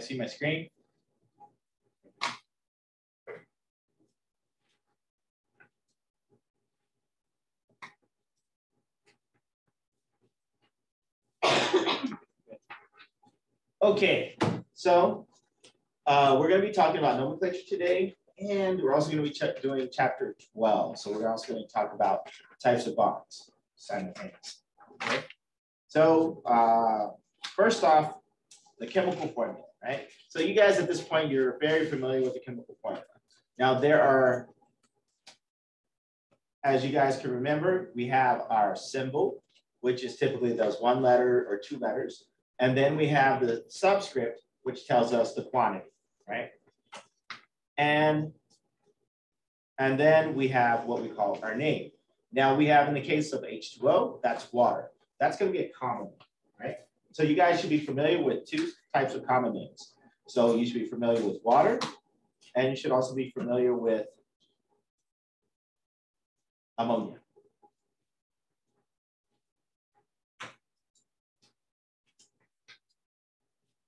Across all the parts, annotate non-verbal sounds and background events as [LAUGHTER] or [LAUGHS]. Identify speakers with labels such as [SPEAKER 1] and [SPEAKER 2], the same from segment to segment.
[SPEAKER 1] guys see my screen? Okay, so uh, we're going to be talking about nomenclature today, and we're also going to be doing chapter 12. So we're also going to talk about types of bonds simultaneously. Okay? So uh, first off, the chemical formula, right? So you guys at this point, you're very familiar with the chemical formula. Now there are, as you guys can remember, we have our symbol, which is typically those one letter or two letters. And then we have the subscript, which tells us the quantity, right? And, and then we have what we call our name. Now we have in the case of H2O, that's water. That's gonna be a common name, right? So you guys should be familiar with two types of common names. So you should be familiar with water, and you should also be familiar with ammonia.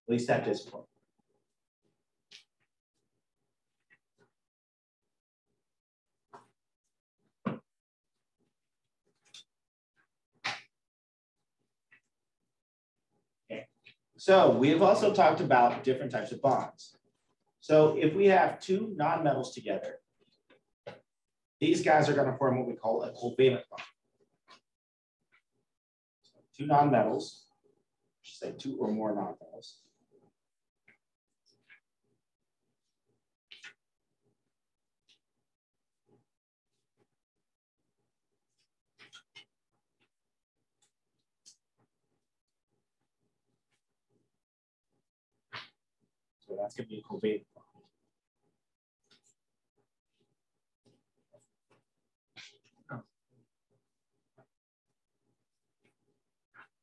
[SPEAKER 1] At least at this point. Okay. So we have also talked about different types of bonds. So if we have two nonmetals together, these guys are going to form what we call a covalent bond. Two nonmetals, say two or more nonmetals, So that's going to be bond.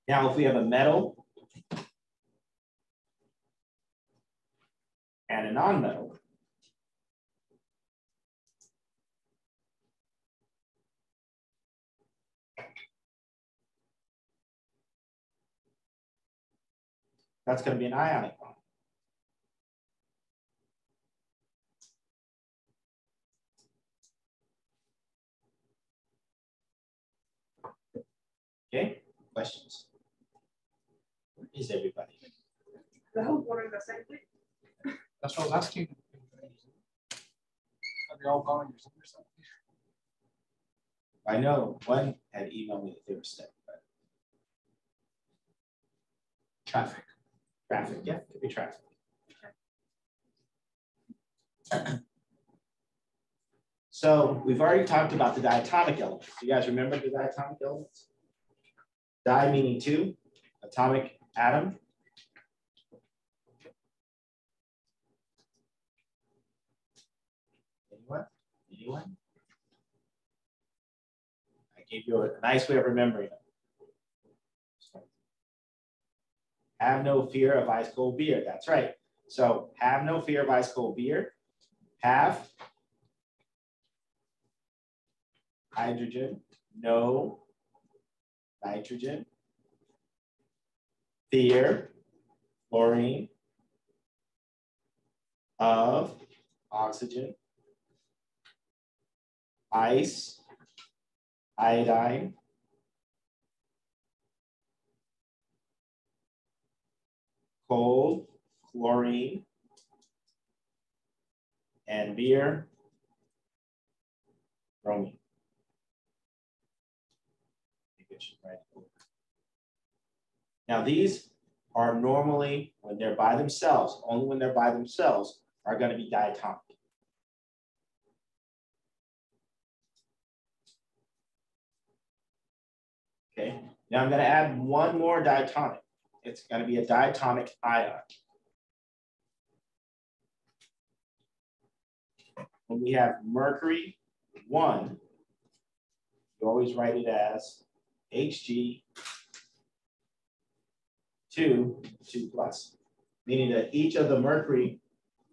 [SPEAKER 1] Now, if we have a metal and a nonmetal, that's going to be an ionic bond. Okay, questions? Where is everybody?
[SPEAKER 2] I was wondering the same thing.
[SPEAKER 3] That's what I was asking. Are they all gone or something?
[SPEAKER 1] I know one had emailed me that they were sick, but
[SPEAKER 3] Traffic.
[SPEAKER 1] traffic, yeah, could be traffic. So we've already talked about the diatomic elements. You guys remember the diatomic elements? Di meaning two, atomic atom. Anyone? Anyone? I gave you a nice way of remembering it. Have no fear of ice cold beer. That's right. So have no fear of ice cold beer. Have hydrogen, no nitrogen, fear, chlorine, of oxygen, ice, iodine, cold, chlorine, and beer, bromine. Now these are normally, when they're by themselves, only when they're by themselves, are going to be diatomic. Okay, now I'm going to add one more diatomic. It's going to be a diatomic ion. When we have mercury 1, you always write it as Hg 2, 2 plus, meaning that each of the mercury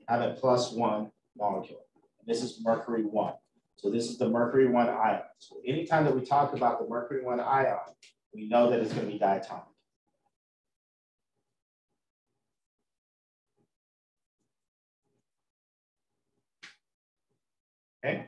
[SPEAKER 1] have a plus 1 molecule. And this is mercury 1. So this is the mercury 1 ion. So anytime that we talk about the mercury 1 ion, we know that it's going to be diatomic. Okay.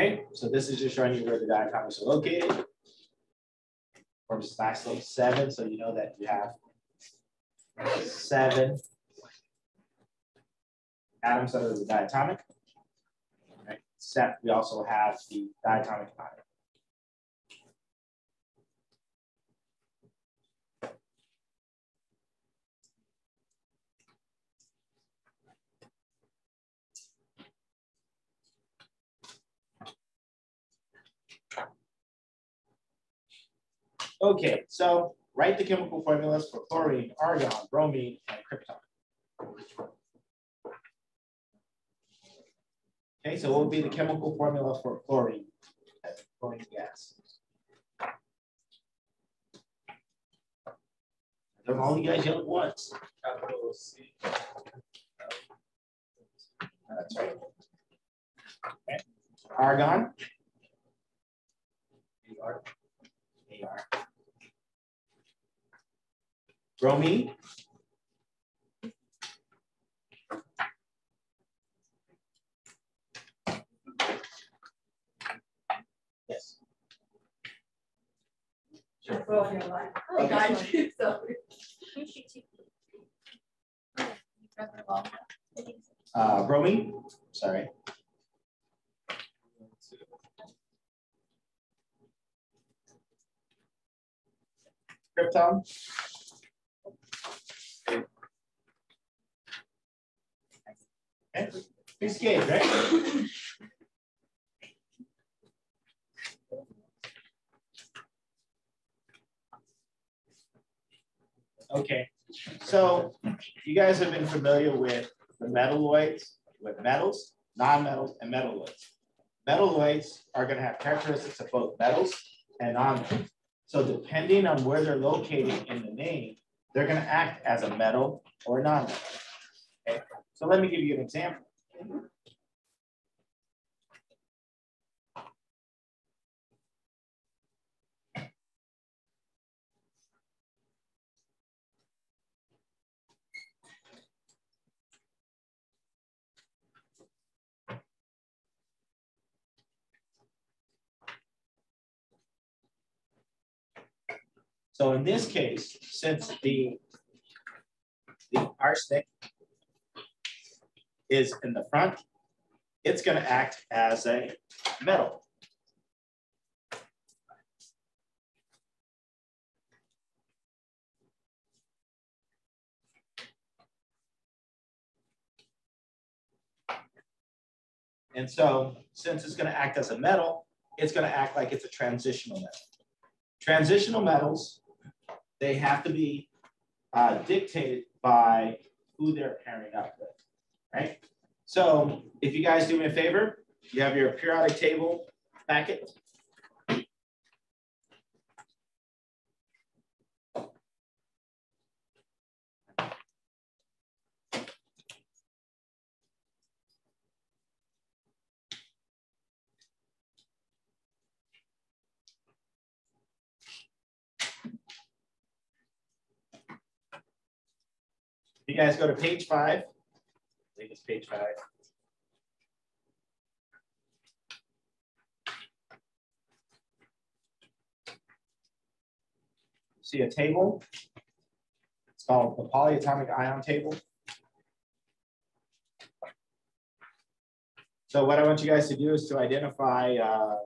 [SPEAKER 1] Okay, so this is just showing you where the diatomics are located. From nice little seven, so you know that you have seven atoms that are the diatomic. Right. Except we also have the diatomic ion. Okay, so write the chemical formulas for chlorine, argon, bromine, and krypton. Okay, so what would be the chemical formula for chlorine? Chlorine gas. Don't all you guys yell at once.
[SPEAKER 3] Capital C.
[SPEAKER 1] That's right. Okay. Argon.
[SPEAKER 3] AR.
[SPEAKER 1] AR. Bromine. Yes. Sure.
[SPEAKER 2] Well, you're like, oh,
[SPEAKER 1] Okay.
[SPEAKER 2] guys, you, [LAUGHS] so.
[SPEAKER 1] Uh, bromine, sorry. Krypton. Okay, of right? Okay, so you guys have been familiar with the metalloids, with metals, non-metals, and metalloids. Metalloids are gonna have characteristics of both metals and non-metals. So depending on where they're located in the name, they're gonna act as a metal or a non-metal. Okay, so let me give you an example. So in this case, since the, the arsenic is in the front, it's gonna act as a metal. And so since it's gonna act as a metal, it's gonna act like it's a transitional metal. Transitional metals, they have to be uh, dictated by who they're pairing up with, right? So if you guys do me a favor, you have your periodic table packet. You guys go to page five. I think it's page five. See a table? It's called the polyatomic ion table. So what I want you guys to do is to identify uh,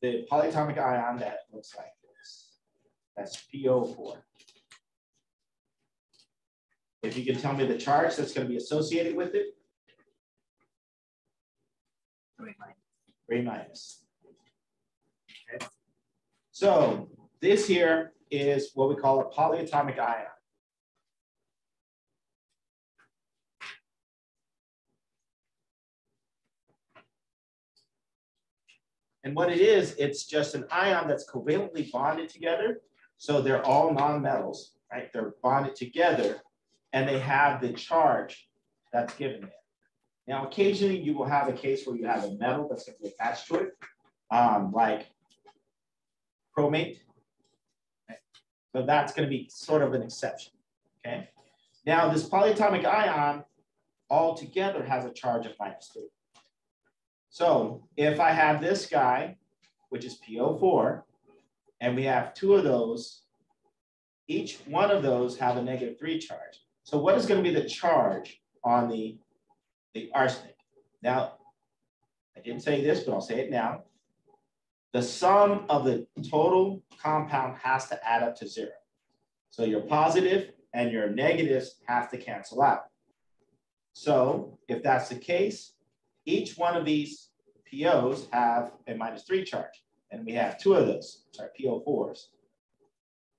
[SPEAKER 1] the polyatomic ion that looks like this. That's PO4. If you can tell me the charge that's going to be associated with it, three minus. Okay. So this here is what we call a polyatomic ion. And what it is, it's just an ion that's covalently bonded together. So they're all non-metals, right? They're bonded together and they have the charge that's given there. Now, occasionally you will have a case where you have a metal that's going to be attached to it, um, like chromate. So that's going to be sort of an exception. Okay. Now, this polyatomic ion altogether has a charge of minus three. So if I have this guy, which is PO4, and we have two of those, each one of those have a negative three charge. So what is going to be the charge on the, the arsenic? Now, I didn't say this, but I'll say it now. The sum of the total compound has to add up to zero. So your positive and your negatives have to cancel out. So if that's the case, each one of these POs have a minus three charge. And we have two of those, sorry, PO4s.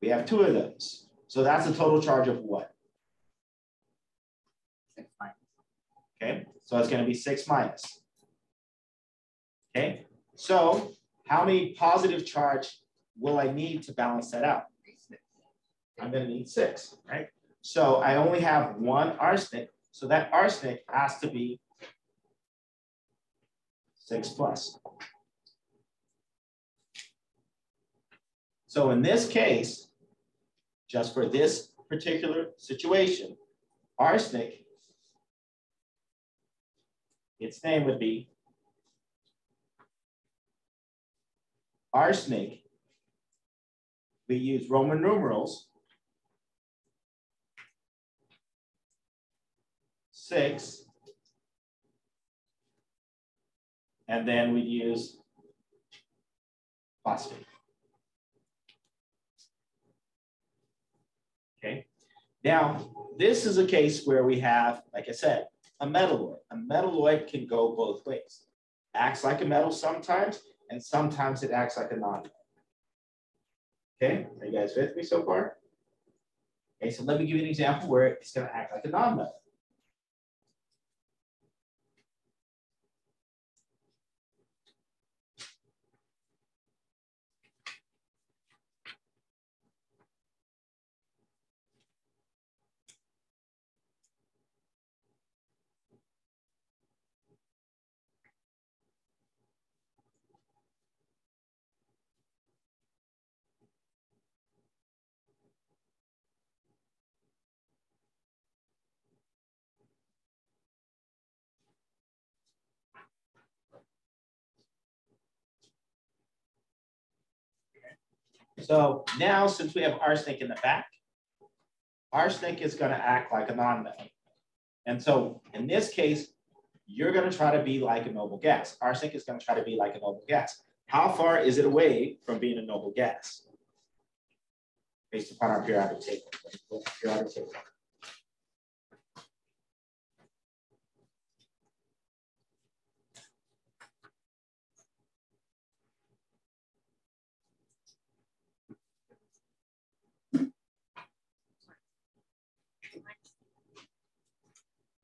[SPEAKER 1] We have two of those. So that's a total charge of what? Okay, so it's going to be six minus. Okay, so how many positive charge will I need to balance that out? I'm going to need six, right? So I only have one arsenic. So that arsenic has to be six plus. So in this case, just for this particular situation, arsenic, its name would be arsenic. We use Roman numerals six, and then we use phosphate. Okay. Now, this is a case where we have, like I said, a metalloid. A metalloid can go both ways. Acts like a metal sometimes, and sometimes it acts like a non-metal. Okay, are you guys with me so far? Okay, so let me give you an example where it's going to act like a non-metal. So now, since we have arsenic in the back, arsenic is going to act like a nonmetal. And so in this case, you're going to try to be like a noble gas. Arsenic is going to try to be like a noble gas. How far is it away from being a noble gas? Based upon our periodic table. Periodic table.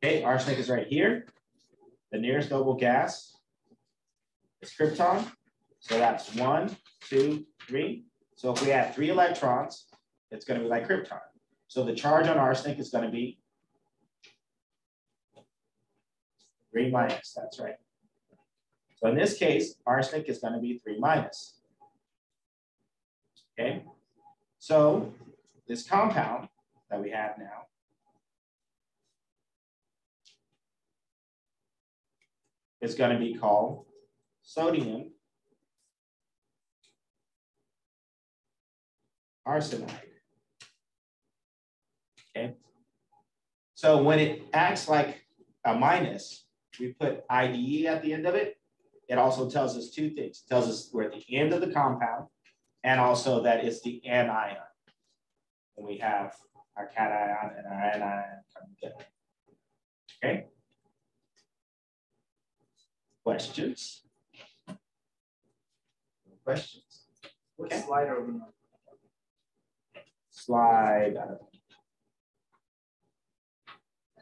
[SPEAKER 1] Okay, arsenic is right here. The nearest noble gas is krypton. So that's one, two, three. So if we add three electrons, it's going to be like krypton. So the charge on arsenic is going to be three minus, that's right. So in this case, arsenic is going to be three minus. Okay, so this compound that we have now is going to be called sodium arsenide. Okay. So when it acts like a minus, we put IDE at the end of it. It also tells us two things. It tells us we're at the end of the compound and also that it's the anion. And we have our cation and our anion coming together. Okay. Questions? Questions?
[SPEAKER 3] What
[SPEAKER 1] Okay.
[SPEAKER 3] slide are we on?
[SPEAKER 1] Slide. uh,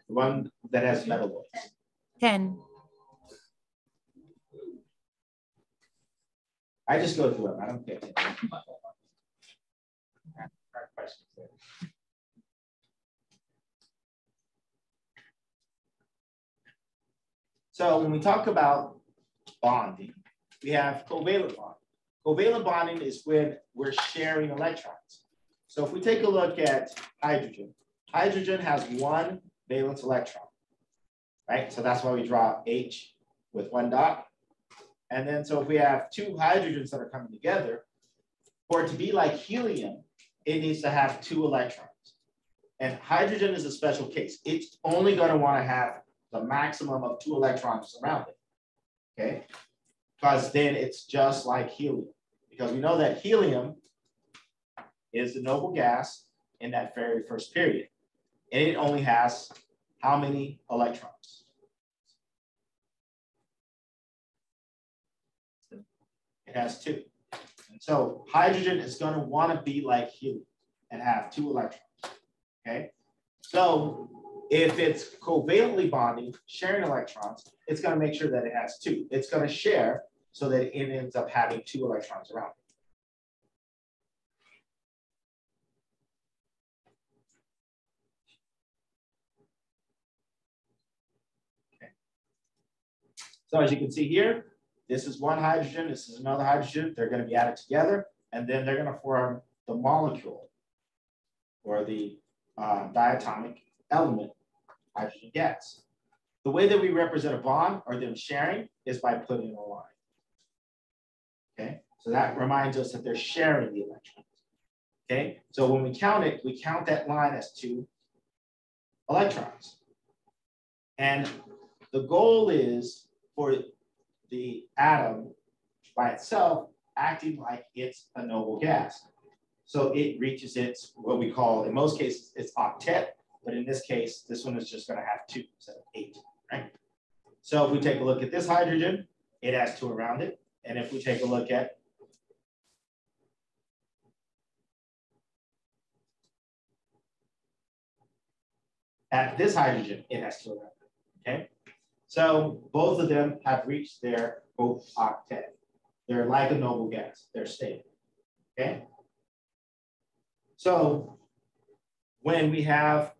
[SPEAKER 1] The one that has metalloids.
[SPEAKER 4] 10.
[SPEAKER 1] I just go through them. I don't care. So when we talk about bonding, we have covalent bonding. Covalent bonding is when we're sharing electrons. So if we take a look at hydrogen, hydrogen has one valence electron, right? So that's why we draw H with one dot. And then so if we have two hydrogens that are coming together, for it to be like helium, it needs to have two electrons. And hydrogen is a special case. It's only going to want to have the maximum of two electrons around it. Okay, because then it's just like helium. Because we know that helium is the noble gas in that very first period. And it only has how many electrons? It has two. And so hydrogen is going to want to be like helium and have two electrons. Okay. So if it's covalently bonding, sharing electrons, it's going to make sure that it has two. It's going to share so that it ends up having two electrons around it. So as you can see here, this is one hydrogen, this is another hydrogen. They're going to be added together, and then they're going to form the molecule or the uh, diatomic element gas. The way that we represent a bond or them sharing is by putting a line. Okay, so that reminds us that they're sharing the electrons. Okay, so when we count it, we count that line as two electrons. And the goal is for the atom by itself acting like it's a noble gas. So it reaches its, what we call, in most cases, it's octet, but in this case, this one is just gonna have two instead of eight, right? So if we take a look at this hydrogen, it has two around it. And if we take a look at at this hydrogen, it has two around it, okay? So both of them have reached their both octet. They're like a noble gas, they're stable, okay? So when we have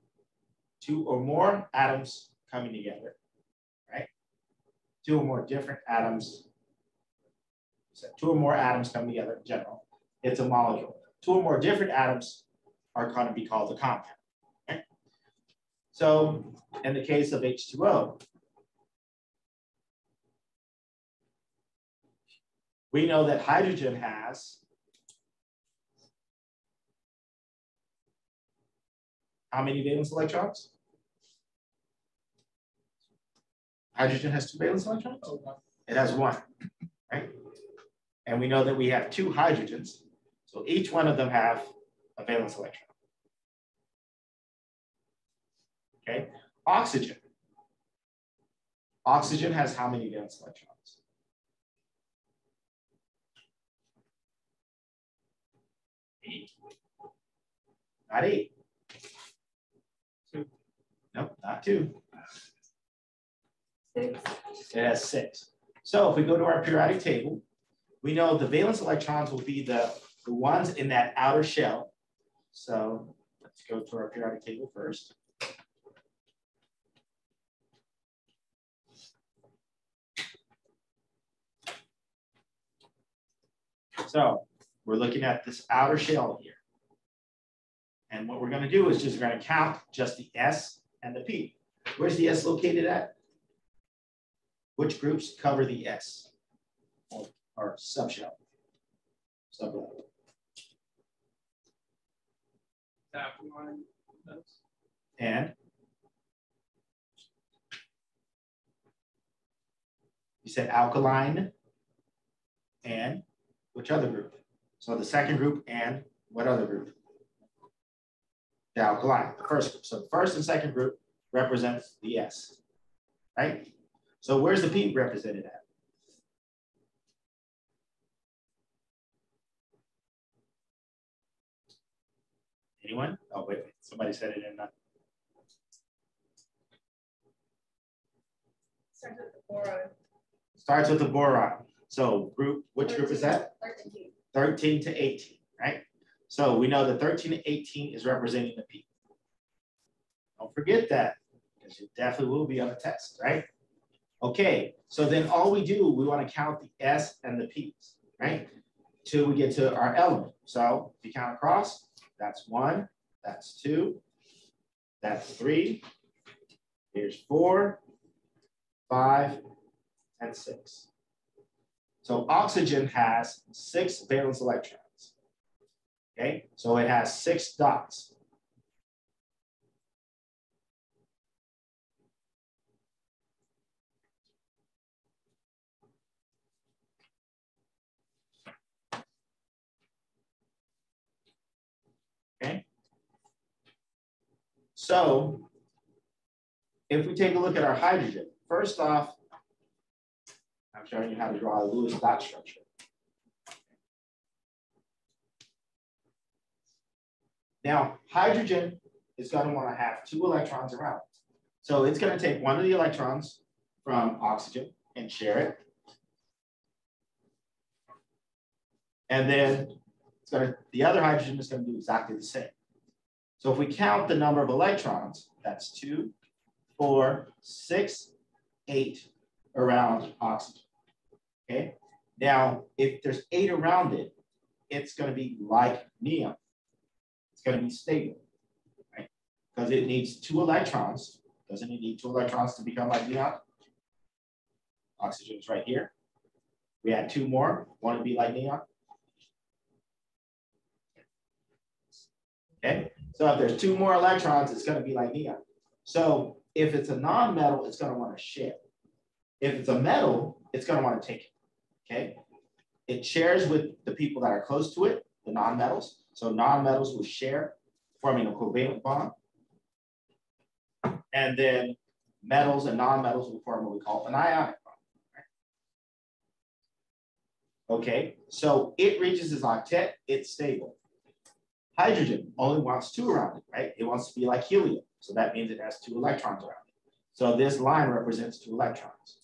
[SPEAKER 1] two or more atoms coming together, right? Two or more different atoms, so two or more atoms coming together in general, it's a molecule. Two or more different atoms are going to be called a compound. Okay? So in the case of H2O, we know that hydrogen has how many valence electrons? Hydrogen has two valence electrons? Oh, it has one, right? And we know that we have two hydrogens. So each one of them have a valence electron. Okay, oxygen. Oxygen has how many valence electrons? Eight. Not eight. Two. Nope, not two. It has six. So if we go to our periodic table, we know the valence electrons will be the, the ones in that outer shell. So let's go to our periodic table first. So we're looking at this outer shell here. And what we're going to do is just going to count just the S and the P. Where's the S located at? Which groups cover the S or, subshell? Sublevel. And you said alkaline and which other group? So the second group and what other group? The alkaline, the first group. So the first and second group represents the S, right? So where's the P represented at? Anyone? Oh, wait, wait. somebody said it in the.
[SPEAKER 2] Starts with the boron.
[SPEAKER 1] Starts with the boron. So group, which group is that?
[SPEAKER 2] Thirteen.
[SPEAKER 1] 13 to 18, right? So we know that 13 to 18 is representing the P. Don't forget that, because it definitely will be on the test, right? Okay, so then all we do, we want to count the S and the P's, right? Till we get to our element. So if you count across, that's one, that's two, that's three, here's four, five, and six. So oxygen has six valence electrons. Okay, so it has six dots. Okay. So if we take a look at our hydrogen, first off, I'm showing you how to draw a Lewis dot structure. Now, hydrogen is going to want to have two electrons around. So it's going to take one of the electrons from oxygen and share it. And then it's going to, the other hydrogen is going to do exactly the same. So if we count the number of electrons, that's two, four, six, eight around oxygen. Okay. Now, if there's eight around it, it's going to be like neon. It's going to be stable, right? Because it needs two electrons. Doesn't it need two electrons to become like neon? Oxygen is right here. We add two more, want to be like neon. Okay, so if there's two more electrons, it's going to be like neon. So if it's a non-metal, it's going to want to share. If it's a metal, it's going to want to take it. Okay, it shares with the people that are close to it, the non-metals. So non-metals will share, forming a covalent bond. And then metals and non-metals will form what we call an ionic bond. Okay, so it reaches its octet, it's stable. Hydrogen only wants two around it, right? It wants to be like helium. So that means it has two electrons around it. So this line represents two electrons.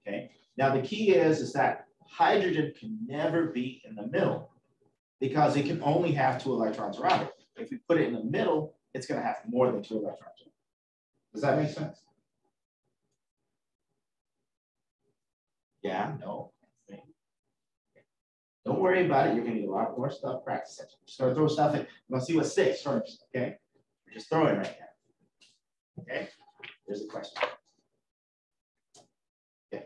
[SPEAKER 1] Okay. Now the key is, is that hydrogen can never be in the middle because it can only have two electrons around it. If we put it in the middle, it's going to have more than two electrons. Does that make sense? Yeah, no. Don't worry about it. You're to get a lot more stuff practice. Just going to throw stuff in. We'll see what six first, okay? We're just throwing right now. Okay, there's a question. Okay.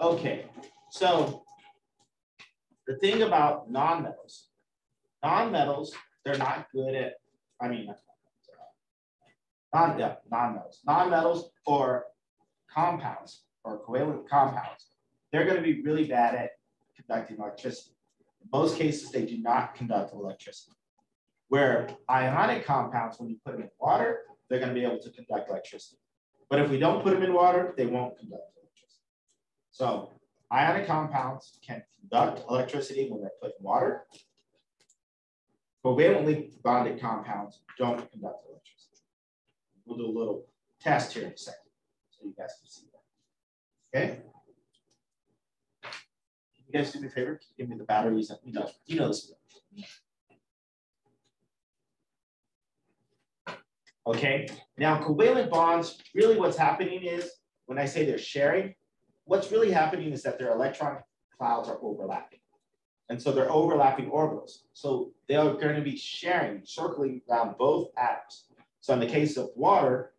[SPEAKER 1] Okay, so the thing about nonmetals, nonmetals, they're not good at, I mean, uh, non, yeah, nonmetals, nonmetals or compounds or covalent compounds, they're going to be really bad at conducting electricity. In most cases, they do not conduct electricity. Where ionic compounds, when you put them in water, they're going to be able to conduct electricity. But if we don't put them in water, they won't conduct electricity. so ionic compounds can conduct electricity when they're put in water. Covalently bonded compounds don't conduct electricity. We'll do a little test here in a second so you guys can see that. Okay. You guys do me a favor, give me the batteries. That you know, you know this. Okay, now covalent bonds, really what's happening is when I say they're sharing, what's really happening is that their electron clouds are overlapping. And so they're overlapping orbitals. So they are going to be sharing, circling around both atoms. So in the case of water,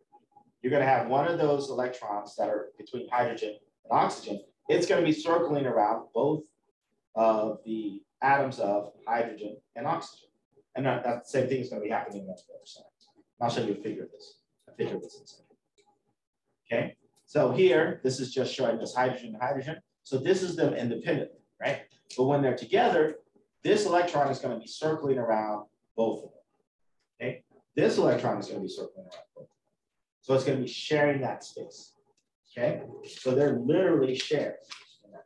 [SPEAKER 1] you're going to have one of those electrons that are between hydrogen and oxygen. It's going to be circling around both of the atoms of hydrogen and oxygen. And that, that same thing is going to be happening on the other side. I'll show you a figure of this, a figure of this in a second. Okay. So here, this is just showing us hydrogen and hydrogen. So this is them independently, right? But when they're together, this electron is going to be circling around both of them. Okay, this electron is going to be circling around both. Of them. So it's going to be sharing that space. Okay, so they're literally sharing in that.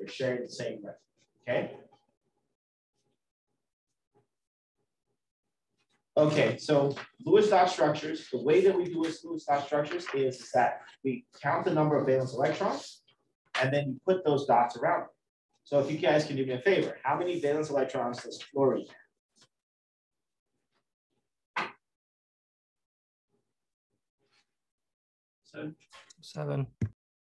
[SPEAKER 1] They're sharing the same rate. Okay. Okay, so Lewis dot structures, the way that we do Lewis Lewis dot structures is that we count the number of valence electrons and then you put those dots around it. So if you guys can do me a favor, how many valence electrons does fluorine have?
[SPEAKER 4] Seven.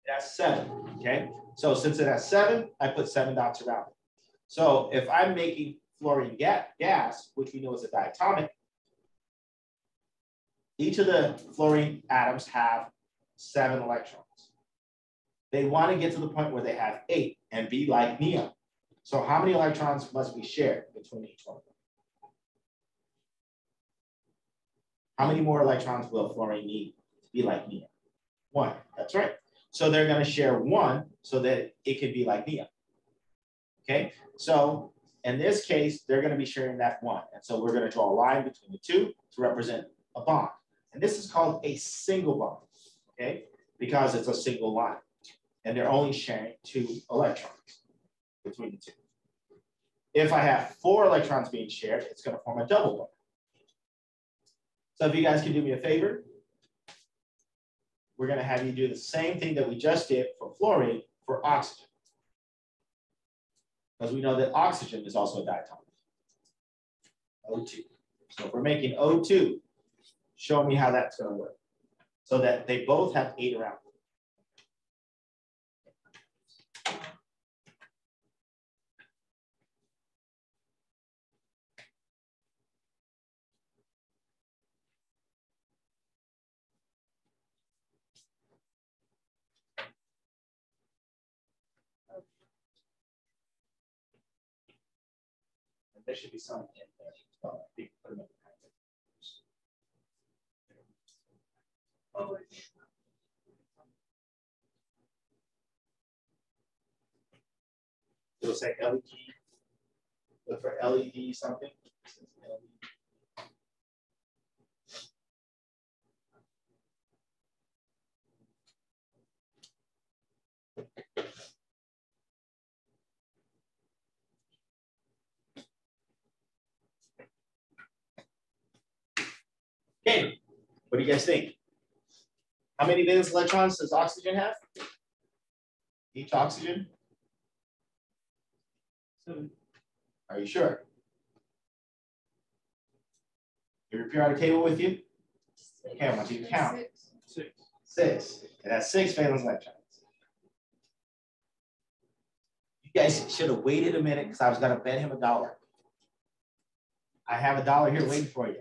[SPEAKER 1] That's seven, okay? So since it has seven, I put seven dots around it. So if I'm making fluorine ga gas, which we know is a diatomic, each of the fluorine atoms have seven electrons. They want to get to the point where they have eight and be like neon. So how many electrons must be shared between each one of them? How many more electrons will fluorine need to be like neon? One, that's right. So they're going to share one so that it can be like neon. Okay, so in this case, they're going to be sharing that one. And so we're going to draw a line between the two to represent a bond. And this is called a single bond, okay, because it's a single line. And they're only sharing two electrons between the two. If I have four electrons being shared, it's going to form a double bond. So if you guys can do me a favor, we're going to have you do the same thing that we just did for fluorine for oxygen. Because we know that oxygen is also a diatomic. O2. So if we're making O2, show me how that's going to work. So that they both have eight around. There should be some in there.
[SPEAKER 2] Oh,
[SPEAKER 1] It'll say LED. Look for LED something. Okay, what do you guys think? How many valence electrons does oxygen have? Each oxygen? Seven. Are you sure? Your periodic table with you? Okay, I want you to count.
[SPEAKER 2] Six.
[SPEAKER 1] Six. It has six valence electrons. You guys should have waited a minute because I was gonna bet him a dollar. I have a dollar here waiting for you.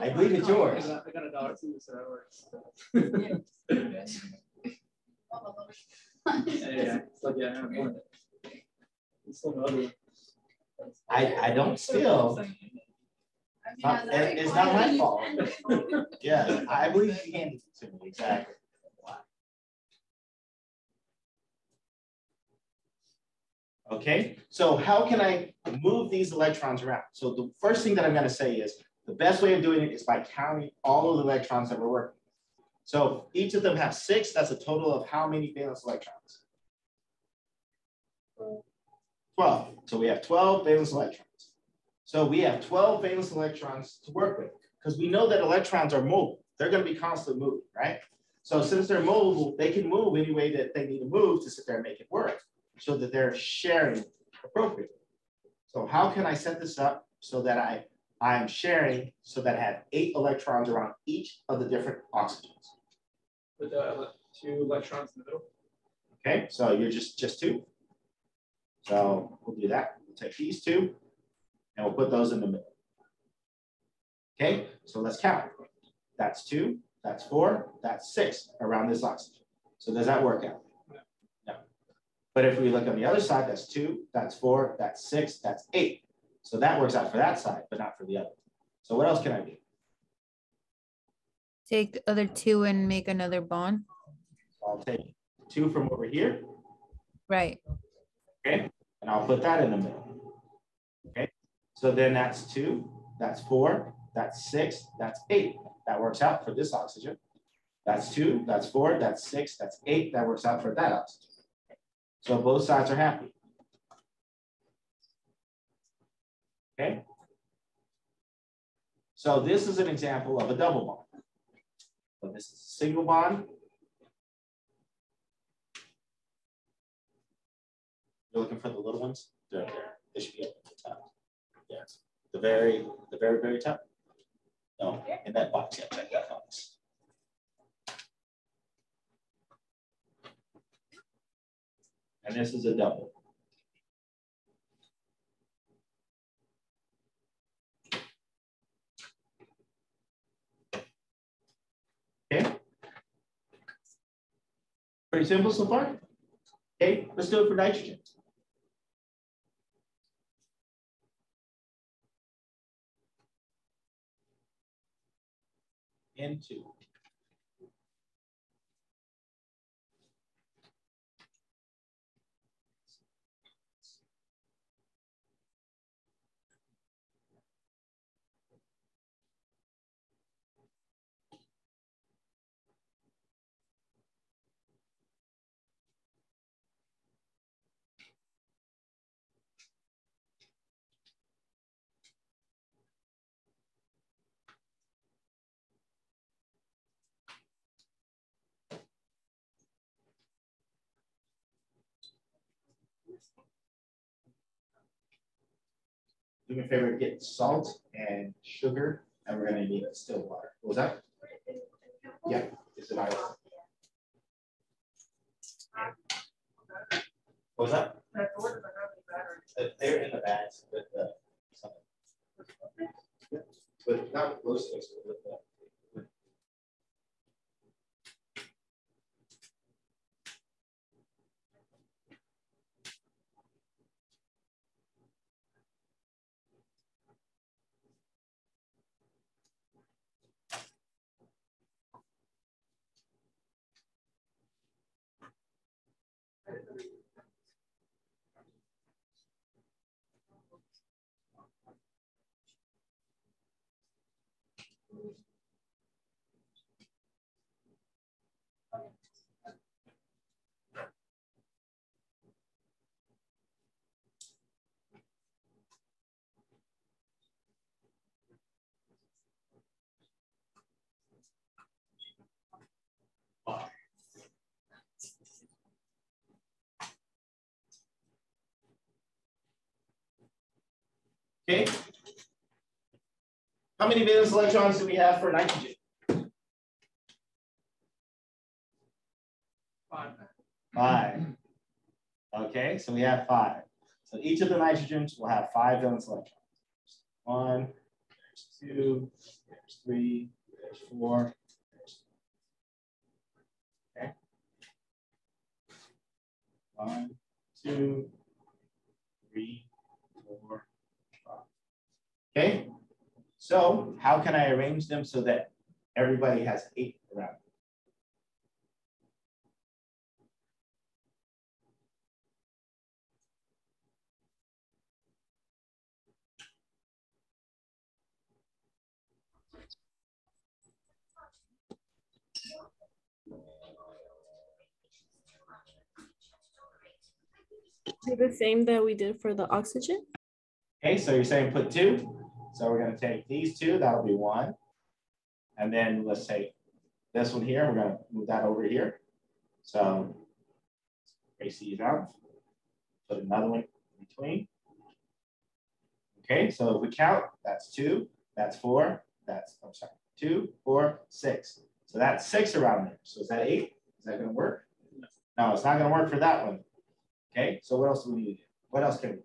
[SPEAKER 1] I believe it's
[SPEAKER 3] I
[SPEAKER 1] yours.
[SPEAKER 3] got, I got a dollar too, so that works. Yeah, yeah, like, yeah, I have one. It's another one.
[SPEAKER 1] I, I don't steal. Not- it- it's not my fault. [LAUGHS] Yeah, I believe you handed it to me, exactly. Okay, so how can I move these electrons around? So the first thing that I'm gonna say is, the best way of doing it is by counting all of the electrons that we're working. with. So each of them have six, that's a total of how many valence electrons? Twelve, so we have twelve valence electrons. So we have twelve valence electrons to work with, because we know that electrons are mobile. They're gonna be constantly moving, right? So since they're mobile, they can move any way that they need to move to sit there and make it work, so that they're sharing appropriately. So how can I set this up so that I, I'm sharing so that I have eight electrons around each of the different oxygens?
[SPEAKER 3] With the ele- two electrons in the middle.
[SPEAKER 1] Okay, so you're just, just two. So we'll do that. We'll take these two and we'll put those in the middle. Okay, so let's count. That's two, that's four, that's six around this oxygen. So does that work out? But if we look on the other side, that's two, that's four, that's six, that's eight. So that works out for that side, but not for the other. So what else can I do?
[SPEAKER 5] Take the other two and make another bond.
[SPEAKER 1] I'll take two from over here
[SPEAKER 5] Right.
[SPEAKER 1] Okay, and I'll put that in the middle. Okay, so then that's two, that's four, that's six, that's eight. That works out for this oxygen. That's two, that's four, that's six, that's eight. That works out for that oxygen. So both sides are happy. Okay. So this is an example of a double bond. So this is a single bond. You're looking for the little ones? They're there. They should be up at the top. Yes. The very, the very, very top. No, in that box. Yeah, check that box. And this is a double. Okay. Pretty simple so far. Okay, let's do it for nitrogen. Into. Do me a favor, get salt and sugar, and we're gonna need a still water. What was that? Yeah, it's about it. What was that?
[SPEAKER 2] That door doesn't have any batteries.
[SPEAKER 1] Uh, They're in the bags with the something. But not sticks, but with the. Okay. How many valence electrons do we have for nitrogen? Five. Five. Okay, so we have five. So each of the nitrogens will have five valence electrons. One, two, three, four. Okay. One, two, three. Okay, so how can I arrange them so that everybody has eight around?
[SPEAKER 6] Do the same that we did for the oxygen?
[SPEAKER 1] Okay, so you're saying put two. So we're gonna take these two, that'll be one. And then let's take this one here, we're gonna move that over here. So trace these out. Put another one in between. Okay, so if we count, that's two, that's four, that's, I'm sorry, two, four, six. So that's six around there. So is that eight? Is that gonna work? No, it's not gonna work for that one. Okay, so what else do we need to do? What else can we? do?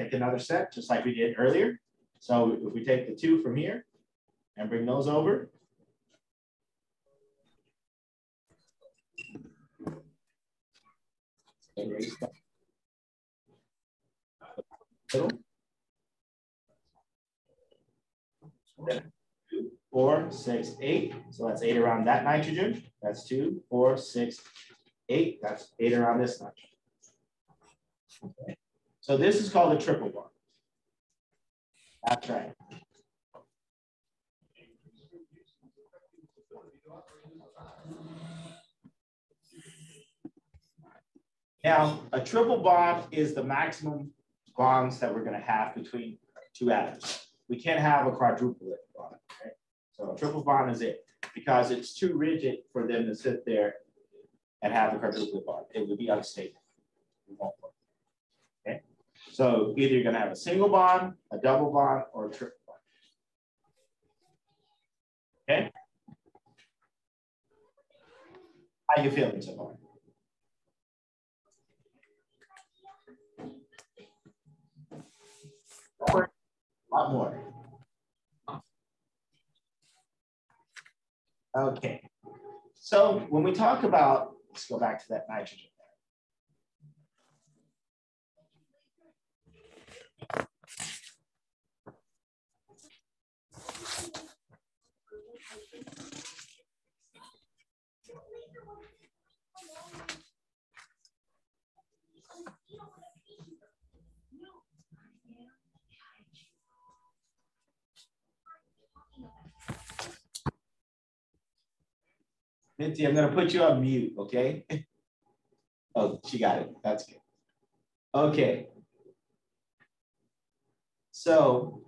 [SPEAKER 1] Take another set, just like we did earlier. So if we take the two from here and bring those over. Two, Four, six, eight. So that's eight around that nitrogen. That's two, four, six, eight. That's eight around this nitrogen. Okay. So this is called a triple bond. That's right. Now, a triple bond is the maximum bonds that we're gonna have between two atoms. We can't have a quadruplet bond? So a triple bond is it, because it's too rigid for them to sit there and have a quadruplet bond. It would be unstable. It won't work. So either you're gonna have a single bond, a double bond, or a triple bond. Okay. How are you feeling so far? A lot more. Okay. So when we talk about, let's go back to that nitrogen. Minty, I'm gonna put you on mute, okay? [LAUGHS] Oh, she got it. That's good. Okay. So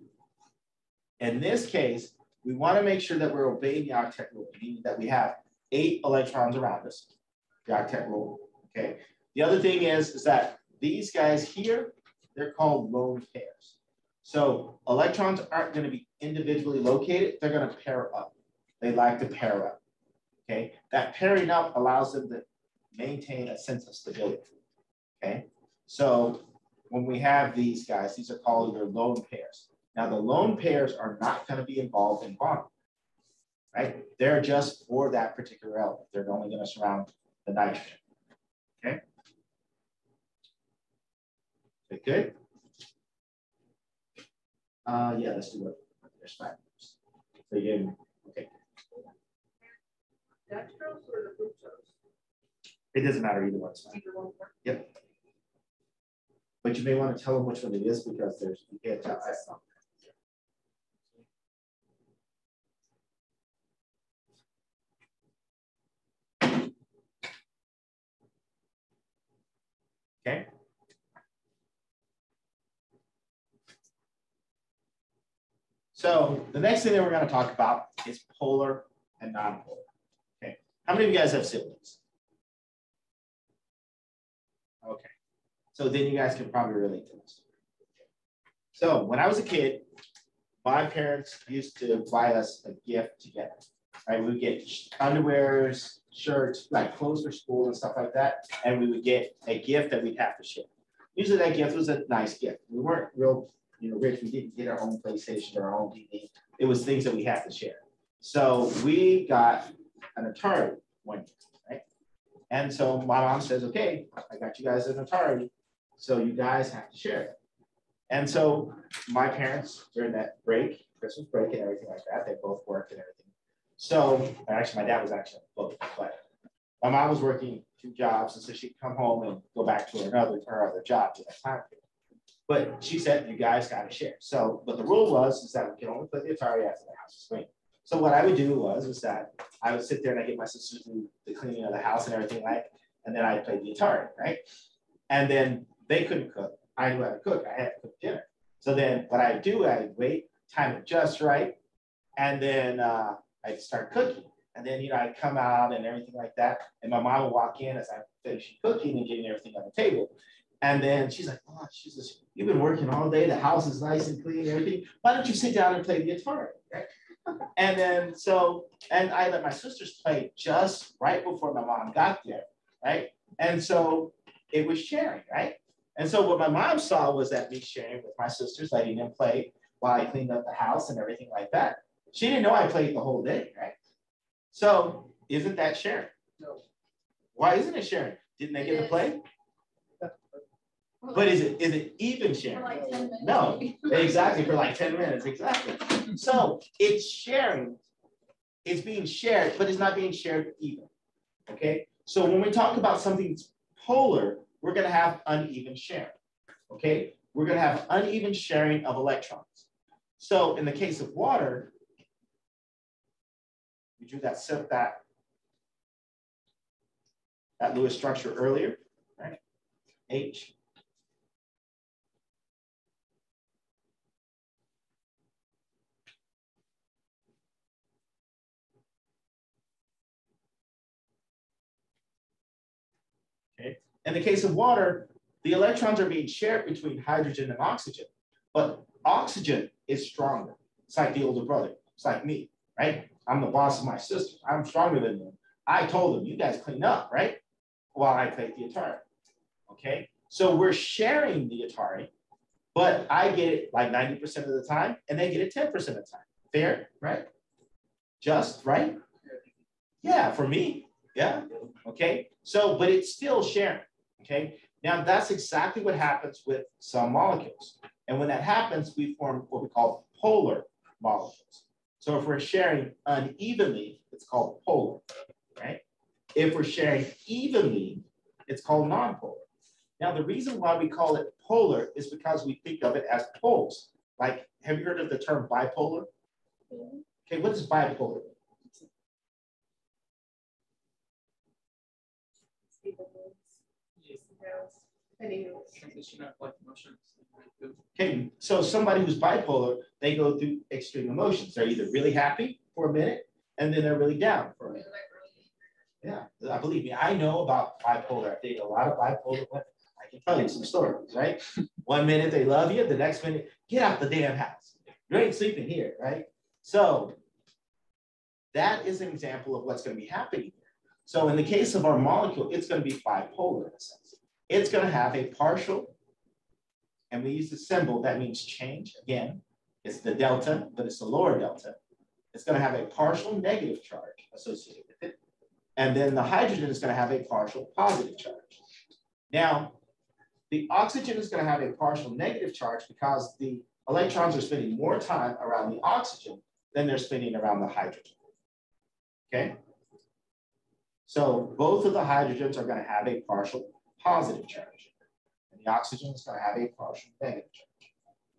[SPEAKER 1] in this case, we want to make sure that we're obeying the octet rule, meaning that we have eight electrons around us, the octet rule, okay? The other thing is, is that these guys here, they're called lone pairs. So electrons aren't going to be individually located, they're going to pair up. They like to pair up. Okay, that pairing up allows them to maintain a sense of stability. Okay, so when we have these guys, these are called your lone pairs. Now the lone pairs are not going to be involved in bonding, right? They're just for that particular element. They're only going to surround the nitrogen. Okay. Okay, good. Uh, yeah, let's do it. There's five. So you, okay.
[SPEAKER 2] Dextrose or the fructose?
[SPEAKER 1] It doesn't matter either one's fine.
[SPEAKER 2] Either one.
[SPEAKER 1] Yep. But you may want to tell them which one it is because there's you can't tell. Okay. So the next thing that we're going to talk about is polar and non-polar. Okay. How many of you guys have siblings? So then you guys can probably relate to this. So when I was a kid, my parents used to buy us a gift together. Right? We would get underwears, shirts, like clothes for school and stuff like that. And we would get a gift that we'd have to share. Usually that gift was a nice gift. We weren't real, you know, rich. We didn't get our own PlayStation or our own TV. It was things that we had to share. So we got an Atari one year, right? And so my mom says, okay, I got you guys an Atari. So you guys have to share it. And so my parents, during that break, Christmas break and everything like that, they both worked and everything. So actually, my dad was actually both, but my mom was working two jobs, and so she'd come home and go back to her other her other job to that time period. But she said, you guys got to share. So, but the rule was is that we can only play the Atari after the house is clean. So what I would do was is that I would sit there and I get my sister to do the cleaning of the house and everything like, and then I play the Atari, right? And then they couldn't cook. I knew how to cook. I had to cook dinner. So then what I do, I wait, time it just right, and then uh, I'd start cooking. And then, you know, I'd come out and everything like that. And my mom would walk in as I'm finishing cooking and getting everything on the table. And then she's like, oh, she's just, you've been working all day. The house is nice and clean and everything. Why don't you sit down and play the guitar? [LAUGHS] And then so, and I let my sisters play just right before my mom got there. Right. And so it was sharing. Right. And so what my mom saw was that me sharing with my sisters, letting them play while I cleaned up the house and everything like that. She didn't know I played the whole day, right? So isn't that sharing?
[SPEAKER 2] No.
[SPEAKER 1] Why isn't it sharing? Didn't they get to play? But is it is it even sharing?
[SPEAKER 2] like 10 minutes.
[SPEAKER 1] No, exactly for like 10 minutes, exactly. So it's sharing, it's being shared, but it's not being shared even. Okay. So when we talk about something polar, we're gonna have uneven sharing. Okay, we're gonna have uneven sharing of electrons. So in the case of water, we drew that that that Lewis structure earlier, right? H In the case of water, the electrons are being shared between hydrogen and oxygen, but oxygen is stronger. It's like the older brother. It's like me, right? I'm the boss of my sister. I'm stronger than them. I told them, you guys clean up, right? While I played the Atari. Okay. So we're sharing the Atari, but I get it like 90% of the time and they get it 10% of the time. Fair, right? Just, right? Yeah, for me. Yeah. Okay. So, but it's still sharing. Okay. Now that's exactly what happens with some molecules. And when that happens, we form what we call polar molecules. So if we're sharing unevenly, it's called polar, right? If we're sharing evenly, it's called nonpolar. Now, the reason why we call it polar is because we think of it as poles. Like, have you heard of the term bipolar? Mm-hmm. Okay, what is bipolar?
[SPEAKER 3] Transition of like emotions.
[SPEAKER 1] Okay, so somebody who's bipolar, they go through extreme emotions. They're either really happy for a minute and then they're really down for a minute. Yeah, I believe me, I know about bipolar. I think a lot of bipolar women. I can tell you some stories, right? [LAUGHS] One minute they love you, the next minute, get out the damn house. You ain't sleeping here, right? So that is an example of what's going to be happening here. So in the case of our molecule, it's going to be bipolar in a sense. It's going to have a partial, and we use the symbol that means change. Again, it's the delta, but it's the lower delta. It's going to have a partial negative charge associated with it. And then the hydrogen is going to have a partial positive charge. Now, the oxygen is going to have a partial negative charge because the electrons are spending more time around the oxygen than they're spending around the hydrogen. Okay? So both of the hydrogens are going to have a partial positive charge. And the oxygen is going to have a partial negative charge.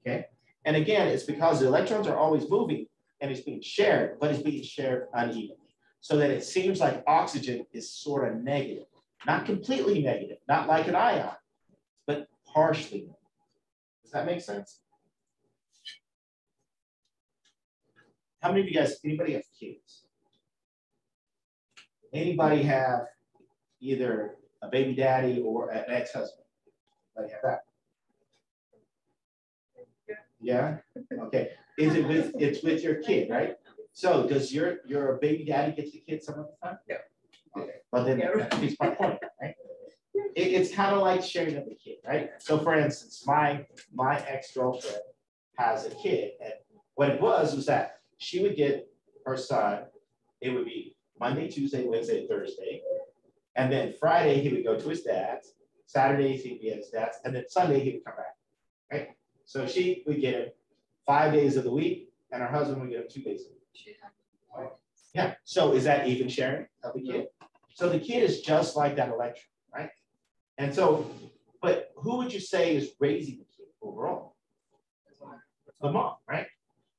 [SPEAKER 1] Okay? And again, it's because the electrons are always moving and it's being shared, but it's being shared unevenly. So that it seems like oxygen is sort of negative, not completely negative, not like an ion, but partially negative. Does that make sense? How many of you guys, anybody have kids? Anybody have either a baby daddy or an ex-husband? Have that? Yeah, okay. Is it with, it's with your kid, right? So does your, your baby daddy get the kid some of the time?
[SPEAKER 2] Yeah.
[SPEAKER 1] Okay, but then makes my point, right? It, it's kind of like sharing with a kid, right? So for instance, my, my ex-girlfriend has a kid and what it was was that she would get her son, it would be Monday, Tuesday, Wednesday, Thursday. And then Friday, he would go to his dad's. Saturdays, he'd be at his dad's. And then Sunday, he would come back. Right? So she would get him five days of the week, and her husband would get him two days of the week. Yeah. So is that even sharing of the kid? So the kid is just like that electron, right? And so, but who would you say is raising the kid overall? The mom, right?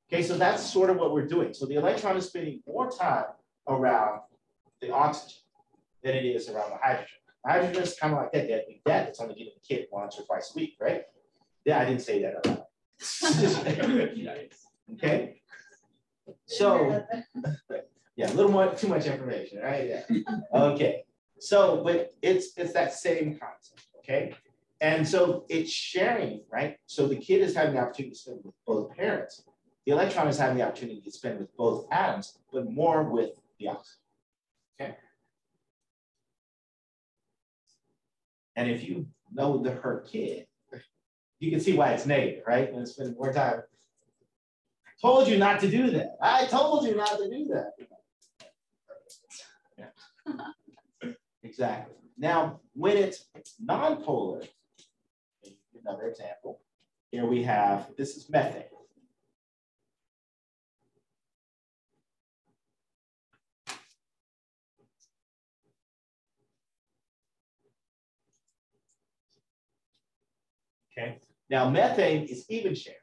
[SPEAKER 1] Okay, so that's sort of what we're doing. So the electron is spending more time around the oxygen than it is around the hydrogen. Hydrogen is kind of like that deadbeat dad that's only getting the kid once or twice a week, right? Yeah, I didn't say that out loud. [LAUGHS] okay. So [LAUGHS] yeah, a little more too much information, right? Yeah. Okay. So, but it's it's that same concept, okay? And so it's sharing, right? So the kid is having the opportunity to spend with both parents. The electron is having the opportunity to spend with both atoms, but more with the oxygen. Okay. And if you know the her kid, you can see why it's negative, right? And spending more time. I told you not to do that. I told you not to do that. Yeah. [LAUGHS] exactly. Now, when it's nonpolar, another example, here we have, this is methane. Okay. Now methane is even shared.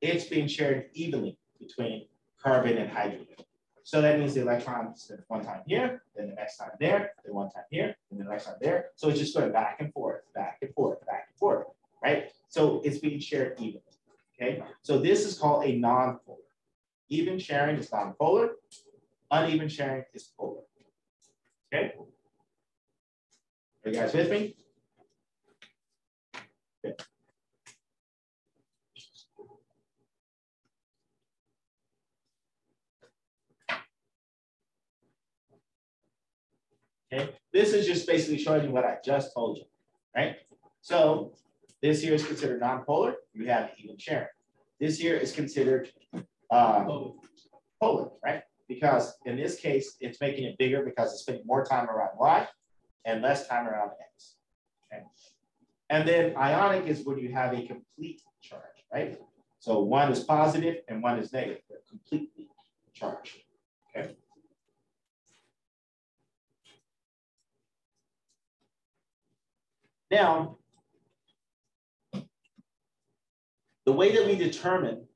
[SPEAKER 1] It's being shared evenly between carbon and hydrogen. So that means the electron spends one time here, then the next time there, then one time here, and the next time there. So it's just going back and forth, back and forth, back and forth, right? So it's being shared evenly. Okay. So this is called a non-polar. Even sharing is non-polar. Uneven sharing is polar. Okay. Are you guys with me? This is just basically showing you what I just told you, right? So this here is considered non-polar. You have even sharing. This here is considered uh, polar, right? Because in this case, it's making it bigger because it's spending more time around Y and less time around X. Okay? And then ionic is when you have a complete charge, right? So one is positive and one is negative. They're completely charged. Okay. Now, the way that we determine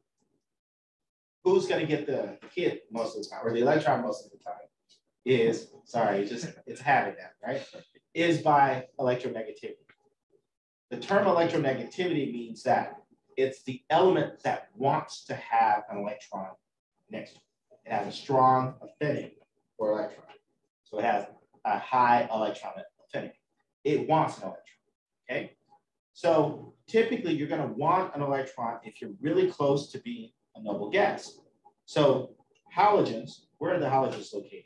[SPEAKER 1] who's going to get the hit most of the time, or the electron most of the time, is sorry, just it's having that, right? Is by electronegativity. The term electronegativity means that it's the element that wants to have an electron next to it. It has a strong affinity for electron. So it has a high electron affinity. It wants an electron, okay? So typically you're gonna want an electron if you're really close to being a noble gas. So halogens, where are the halogens located?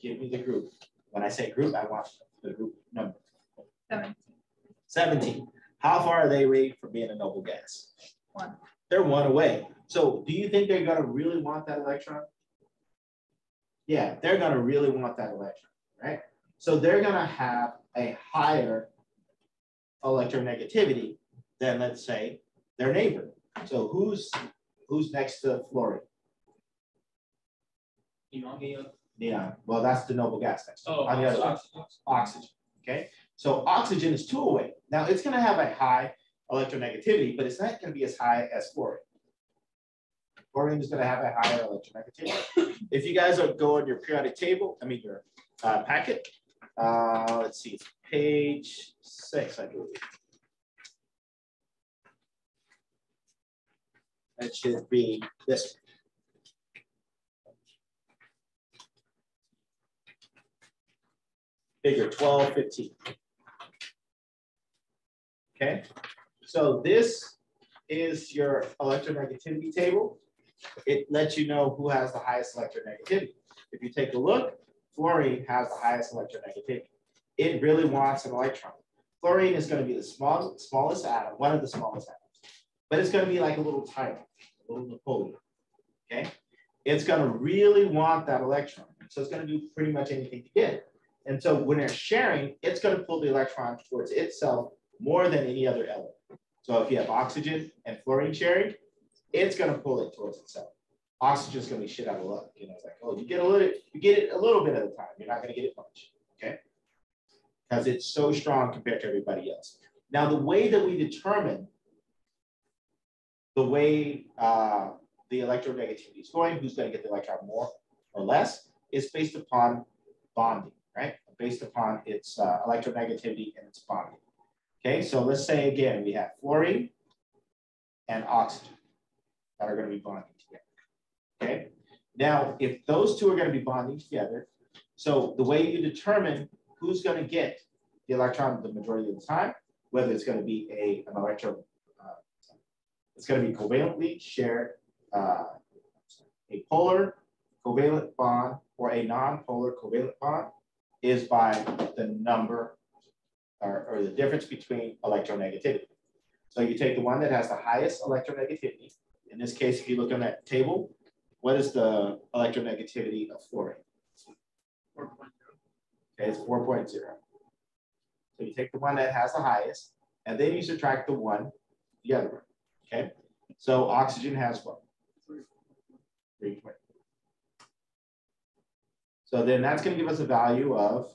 [SPEAKER 1] Give me the group. When I say group, I want the group number.
[SPEAKER 5] 17.
[SPEAKER 1] 17. How far are they away from being a noble gas?
[SPEAKER 5] One.
[SPEAKER 1] They're one away. So do you think they're gonna really want that electron? Yeah, they're gonna really want that electron, right? So they're gonna have a higher electronegativity than let's say their neighbor. So who's who's next to fluorine? Neon. Well, that's the noble gas next. to.
[SPEAKER 3] Oh,
[SPEAKER 1] On the other side, oxygen. Okay. So oxygen is two away. Now it's going to have a high electronegativity, but it's not going to be as high as fluorine. Fluorine is going to have a higher electronegativity. if you guys are go on your periodic table, I mean your uh, packet, uh, let's see, page six, I believe. That should be this. Figure 12, 15. Okay, so this is your electronegativity table. It lets you know who has the highest electronegativity. If you take a look, fluorine has the highest electronegativity. It really wants an electron. Fluorine is going to be the small, smallest atom, one of the smallest atoms, but it's going to be like a little tiny, a little Napoleon. Okay, it's going to really want that electron, so it's going to do pretty much anything to get it. And so when it's sharing, it's going to pull the electron towards itself more than any other element. So if you have oxygen and fluorine sharing, it's going to pull it towards itself. Oxygen is going to be shit out of luck. You know, it's like, oh, you get a little, you get it a little bit at a time. You're not going to get it much, okay? Because it's so strong compared to everybody else. Now, the way that we determine the way uh, the electronegativity is going, who's going to get the electron more or less, is based upon bonding, right? Based upon its uh, electronegativity and its bonding. Okay, so let's say again, we have fluorine and oxygen that are going to be bonding together. Okay, now if those two are going to be bonding together, so the way you determine who's going to get the electron the majority of the time, whether it's going to be a an electron, uh, it's going to be covalently shared, uh, a polar covalent bond or a non-polar covalent bond is by the number or, or the difference between electronegativity. So you take the one that has the highest electronegativity. In this case, if you look on that table, what is the electronegativity of fluorine? Okay, it's 4.0. So you take the one that has the highest, and then you subtract the one, the other one. Okay, so oxygen has what? 3.0. So then that's going to give us a value of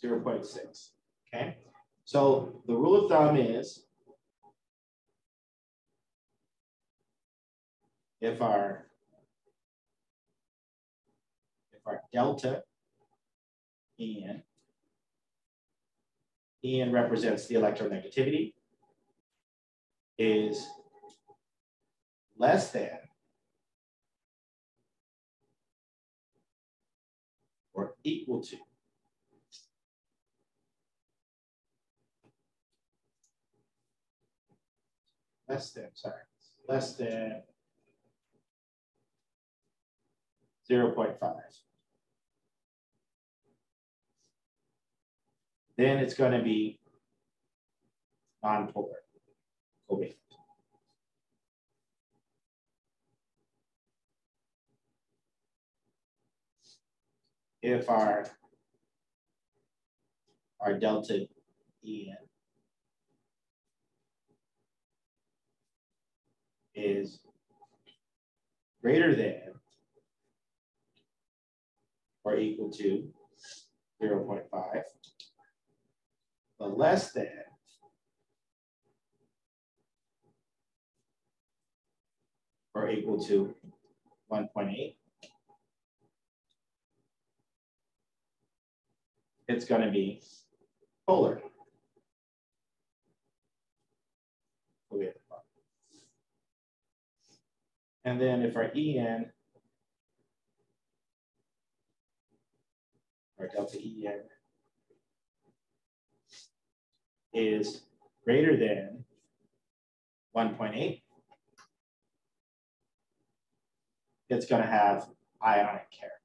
[SPEAKER 1] Zero point six. Okay, so the rule of thumb is if our if our delta En En represents the electronegativity is less than or equal to. Less than, sorry, less than zero point five. Then it's gonna be non-polar, covalent. if our our delta En is greater than or equal to 0.5, but less than or equal to 1.8, it's going to be polar. And then if our EN, our delta EN is greater than 1.8, it's going to have ionic character.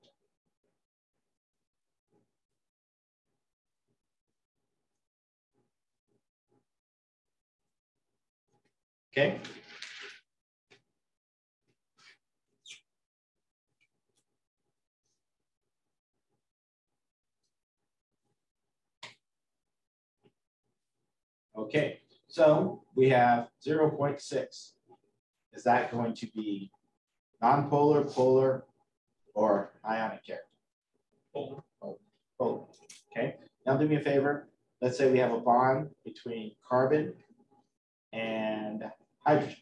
[SPEAKER 1] Okay. Okay, so we have 0.6. Is that going to be non-polar, polar, or ionic character?
[SPEAKER 3] Polar.
[SPEAKER 1] Polar. Okay, now do me a favor. Let's say we have a bond between carbon and hydrogen.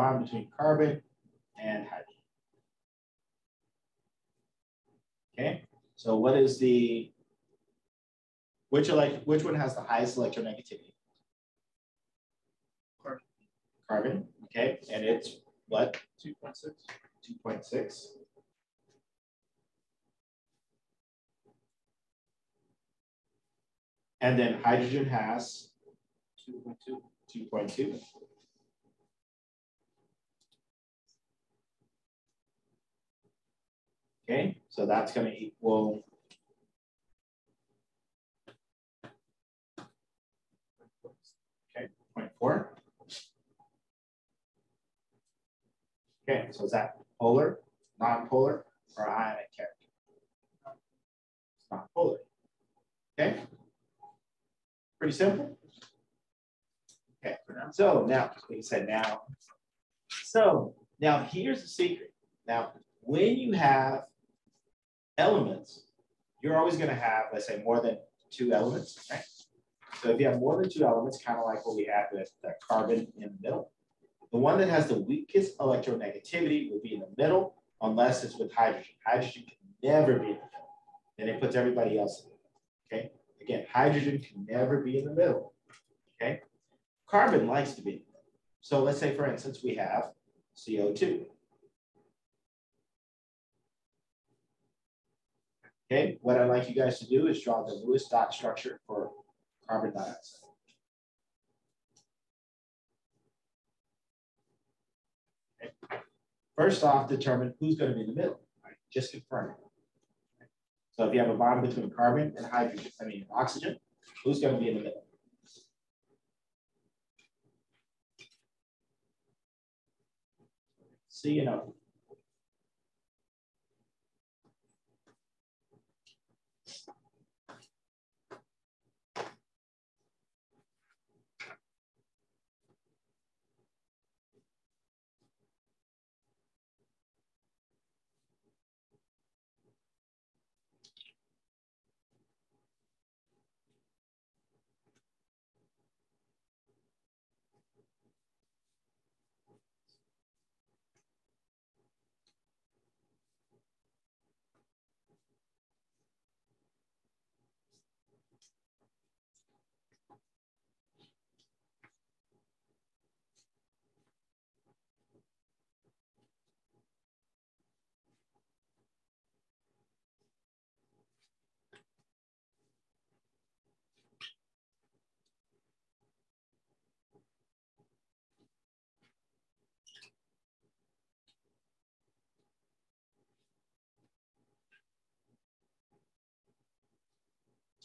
[SPEAKER 1] Bond between carbon and hydrogen. Okay, so what is the which elect which one has the highest electronegativity?
[SPEAKER 3] Carbon.
[SPEAKER 1] Carbon, okay, and it's what?
[SPEAKER 3] 2.6.
[SPEAKER 1] 2.6. And then hydrogen has 2.2. 2.2. Okay, so that's going to equal Okay. Okay, so is that polar, non-polar, or ionic character? It's not polar. Okay. Pretty simple. Okay, so now, I said, now, so now here's the secret. Now, when you have elements, you're always going to have, let's say, more than two elements, right? So if you have more than two elements, kind of like what we had with the carbon in the middle, the one that has the weakest electronegativity will be in the middle unless it's with hydrogen. Hydrogen can never be in the middle. And it puts everybody else in. Okay. Again, hydrogen can never be in the middle. Okay. Carbon likes to be in the middle. So let's say, for instance, we have CO2. Okay, what I'd like you guys to do is draw the Lewis dot structure for carbon dioxide. First off, determine who's going to be in the middle. Right? Just confirm it. So if you have a bond between carbon and hydrogen, I mean oxygen, who's going to be in the middle? C and O.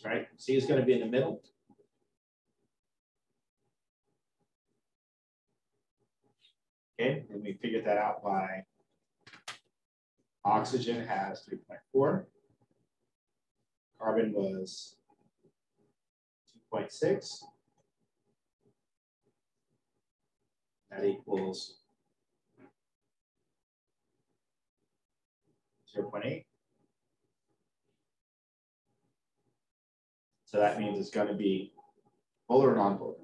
[SPEAKER 1] right? C is going to be in the middle. Okay, and we figured that out by oxygen has 3.4. Carbon was 2.6. That equals 0.8. So that means it's going to be polar or non-polar.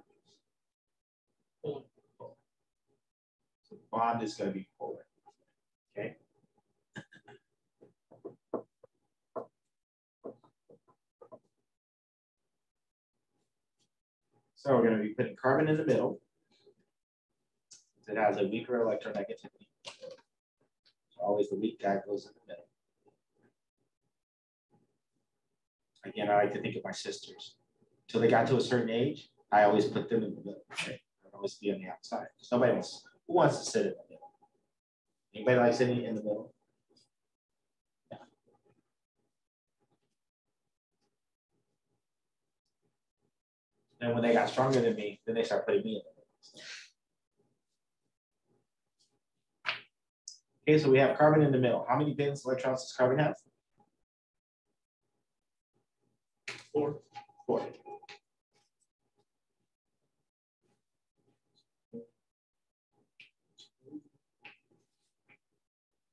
[SPEAKER 3] Polar.
[SPEAKER 1] So bond is going to be polar. Okay. So we're going to be putting carbon in the middle. It has a weaker electronegativity. So always the weak guy goes in the middle. Again, I like to think of my sisters. Until they got to a certain age, I always put them in the middle. I'd always be on the outside. Nobody wants who wants to sit in the middle. Anybody like sitting in the middle? Yeah. And when they got stronger than me, then they start putting me in the middle. Okay, so we have carbon in the middle. How many valence electrons does carbon have?
[SPEAKER 3] Four.
[SPEAKER 1] Four.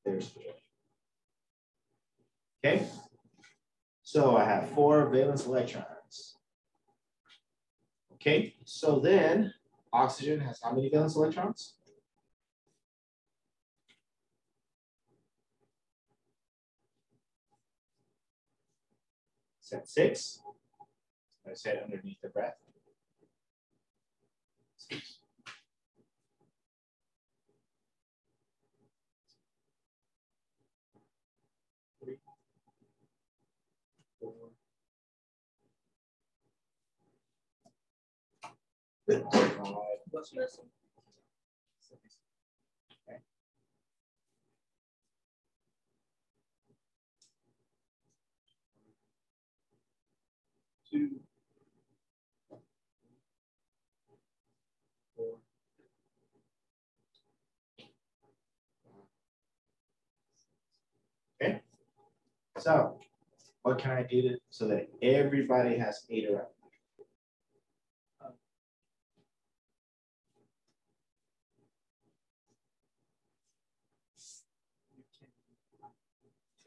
[SPEAKER 1] There's four. Okay, so I have four valence electrons. Okay, so then oxygen has how many valence electrons? Set six. I said underneath the breath. Three. Four. Five.
[SPEAKER 3] What's missing?
[SPEAKER 1] six. Okay. Two. Four. Okay, so what can I do to, so that everybody has eight around?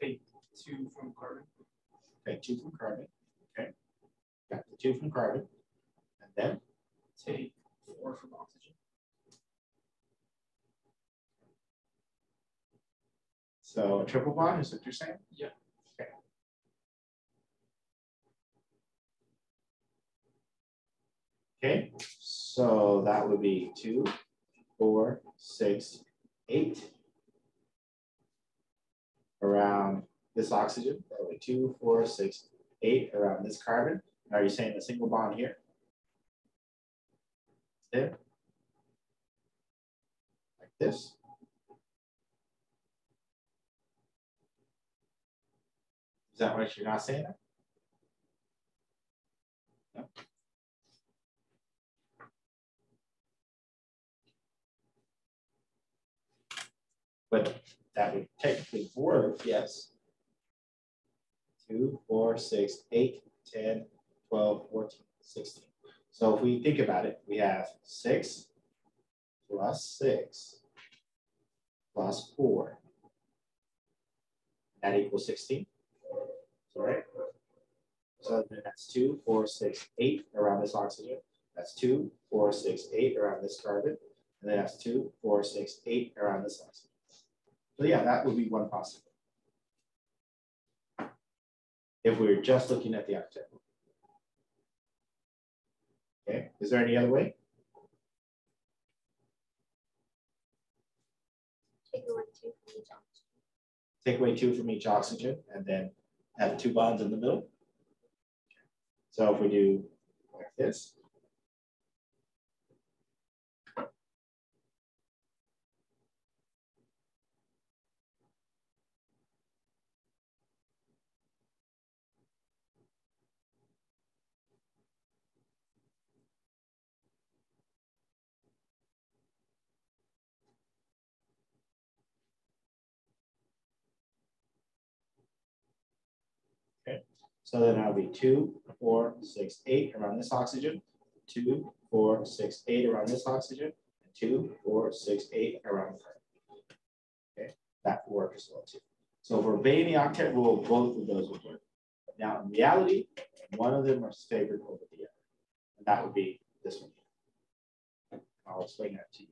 [SPEAKER 3] Take two from carbon.
[SPEAKER 1] Okay, two from carbon, okay? Got the two from carbon, and then
[SPEAKER 3] Take four from oxygen.
[SPEAKER 1] So a triple bond is what you're saying?
[SPEAKER 3] Yeah.
[SPEAKER 1] Okay. So that would be two, four, six, eight. Around this oxygen, that would be two, four, six, eight around this carbon. Are you saying a single bond here? There? Like this? Is that what you're not saying? No. But that would technically work, yes. Two, four, six, eight, 10, 12, 14, 16. So if we think about it, we have six plus six plus four. That equals 16. All right. So that's two, four, six, eight around this oxygen. That's two, four, six, eight around this carbon. And then that's two, four, six, eight around this oxygen. So yeah, that would be one possible. If we we're just looking at the octet. Okay, is there any other way?
[SPEAKER 6] Take away two from each oxygen.
[SPEAKER 1] Take away two from each oxygen and then have two bonds in the middle. So if we do like this. So then that'll be two, four, six, eight around this oxygen, two, four, six, eight around this oxygen, two, four, six, eight around the carbon. Okay, that will work as well too. So obeying the octet rule, both of those would work. Now, in reality, one of them is favored over the other. And that would be this one. I'll explain that to you.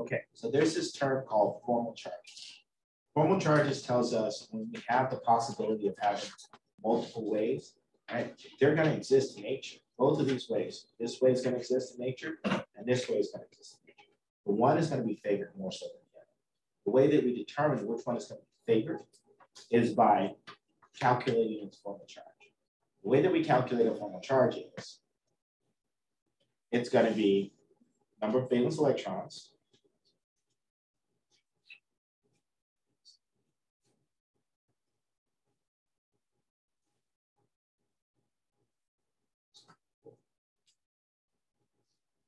[SPEAKER 1] Okay, so there's this term called formal charge. Formal charges tells us when we have the possibility of having multiple ways, right? They're going to exist in nature. Both of these ways. This way is going to exist in nature, and this way is going to exist in nature. But one is going to be favored more so than the other. The way that we determine which one is going to be favored is by calculating its formal charge. The way that we calculate a formal charge is it's going to be number of valence electrons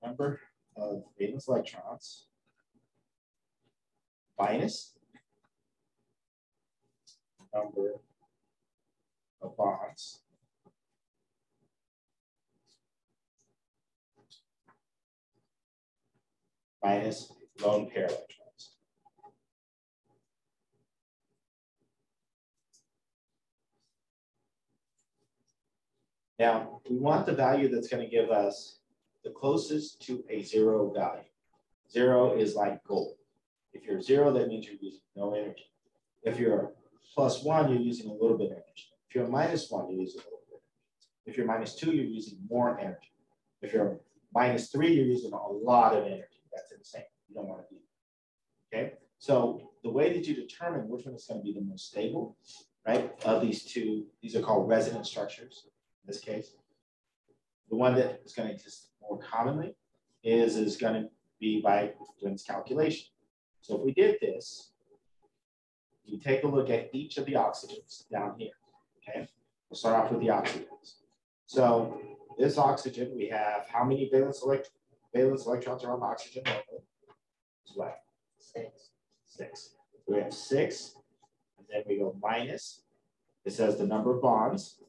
[SPEAKER 1] number of valence electrons minus number of bonds minus lone pair electrons. Now, we want the value that's going to give us the closest to a zero value. Zero is like gold. If you're zero, that means you're using no energy. If you're plus one, you're using a little bit of energy. If you're minus one, you're using a little bit. If you're minus two, you're using more energy. If you're minus three, you're using a lot of energy. That's insane. You don't want to do. Okay. So the way that you determine which one is going to be the most stable, right, of these two, these are called resonance structures in this case. The one that is going to exist more commonly is, is going to be by doing this calculation. So if we did this, you take a look at each of the oxygens down here, okay? We'll start off with the oxygens. So this oxygen, we have how many valence, elect valence electrons are on oxygen? It's what?
[SPEAKER 6] Six.
[SPEAKER 1] Six. We have six, and then we go minus. It says the number of bonds.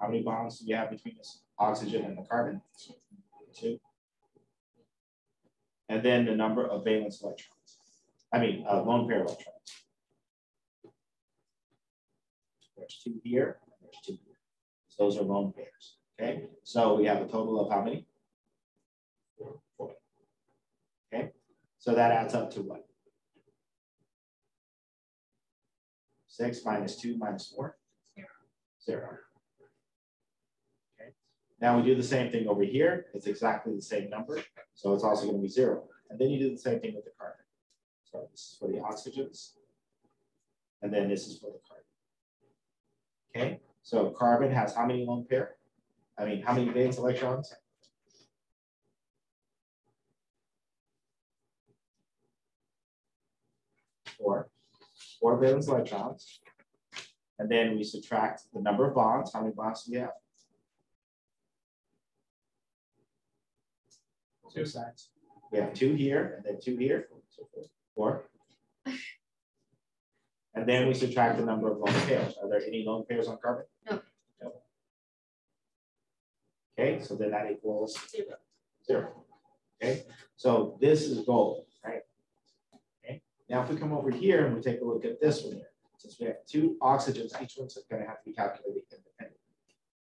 [SPEAKER 1] How many bonds do you have between this oxygen and the carbon? Two. And then the number of valence electrons. I mean, uh, lone pair electrons. There's two here, there's two here. So those are lone pairs. Okay, so we have a total of how many? Four. Okay, so that adds up to what? Six minus two minus four? Zero. Okay, now we do the same thing over here. It's exactly the same number. So it's also going to be zero. And then you do the same thing with the carbon. So this is for the oxygens. And then this is for the carbon. Okay, so carbon has how many lone pair? I mean, how many valence electrons? Four. Four valence electrons. And then we subtract the number of bonds. How many bonds do we have? Two sides. We have two here and then two here. So four. And then we subtract the number of lone pairs. Are there any lone pairs on carbon?
[SPEAKER 6] No.
[SPEAKER 1] No. Okay, so then that equals
[SPEAKER 6] Zero.
[SPEAKER 1] zero. Okay, so this is gold, right? Okay, now if we come over here and we take a look at this one here, since we have two oxygens, each one's going to have to be calculated independently.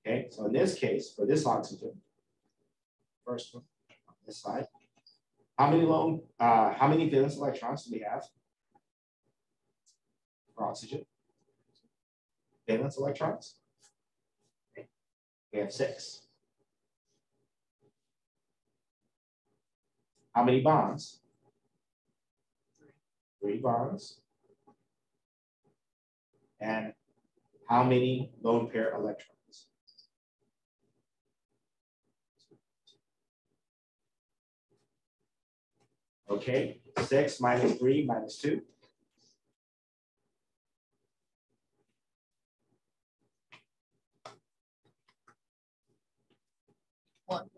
[SPEAKER 1] Okay, so in this case, for this oxygen, first one on this side, how many lone, uh, how many valence electrons do we have for oxygen? Valence electrons? We have six. How many bonds? Three bonds. And how many lone pair electrons? Okay, six minus three minus two.
[SPEAKER 5] One.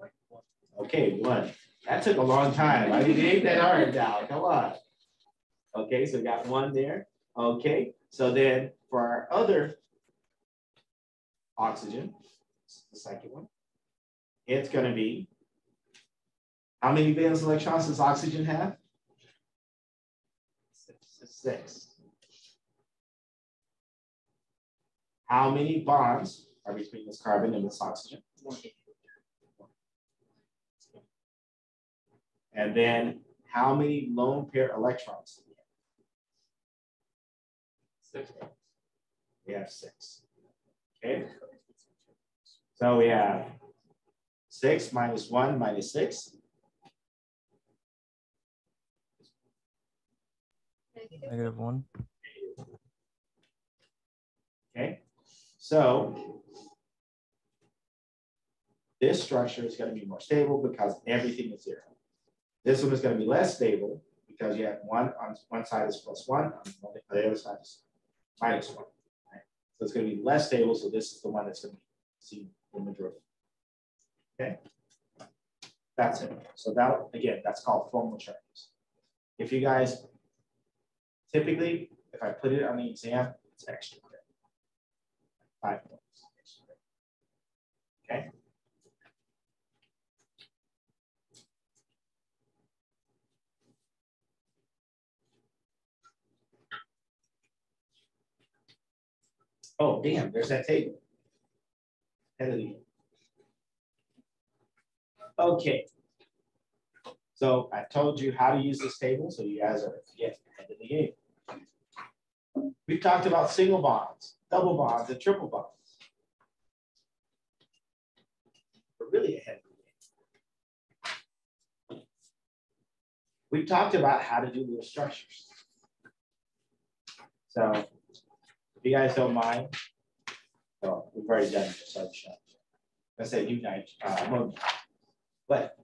[SPEAKER 1] Okay, one. That took a long time. I mean, ain't that hard now. Come on. Okay, so we got one there. Okay, so then for our other oxygen, the second one, it's gonna be, how many valence electrons does oxygen have? Six. How many bonds are between this carbon and this oxygen? And then how many lone pair electrons? do we have?
[SPEAKER 3] Six.
[SPEAKER 1] We have six. Okay. So we have six minus one minus six.
[SPEAKER 4] Negative one.
[SPEAKER 1] Okay. So this structure is going to be more stable because everything is zero. This one is going to be less stable because you have one on one side is plus one, on the other side is minus one. right? So it's going to be less stable. So this is the one that's going to be seen the majority. Okay. That's it. So that again, that's called formal charges. If you guys typically, if I put it on the exam, it's extra credit. Five points. Okay. Oh, damn, there's that table. Okay. So I told you how to use this table, so you guys are getting ahead of the game. We've talked about single bonds, double bonds, and triple bonds. We're really ahead of the game. We've talked about how to do little structures. So if you guys don't mind, well, we've already done it, so. I said night, uh. But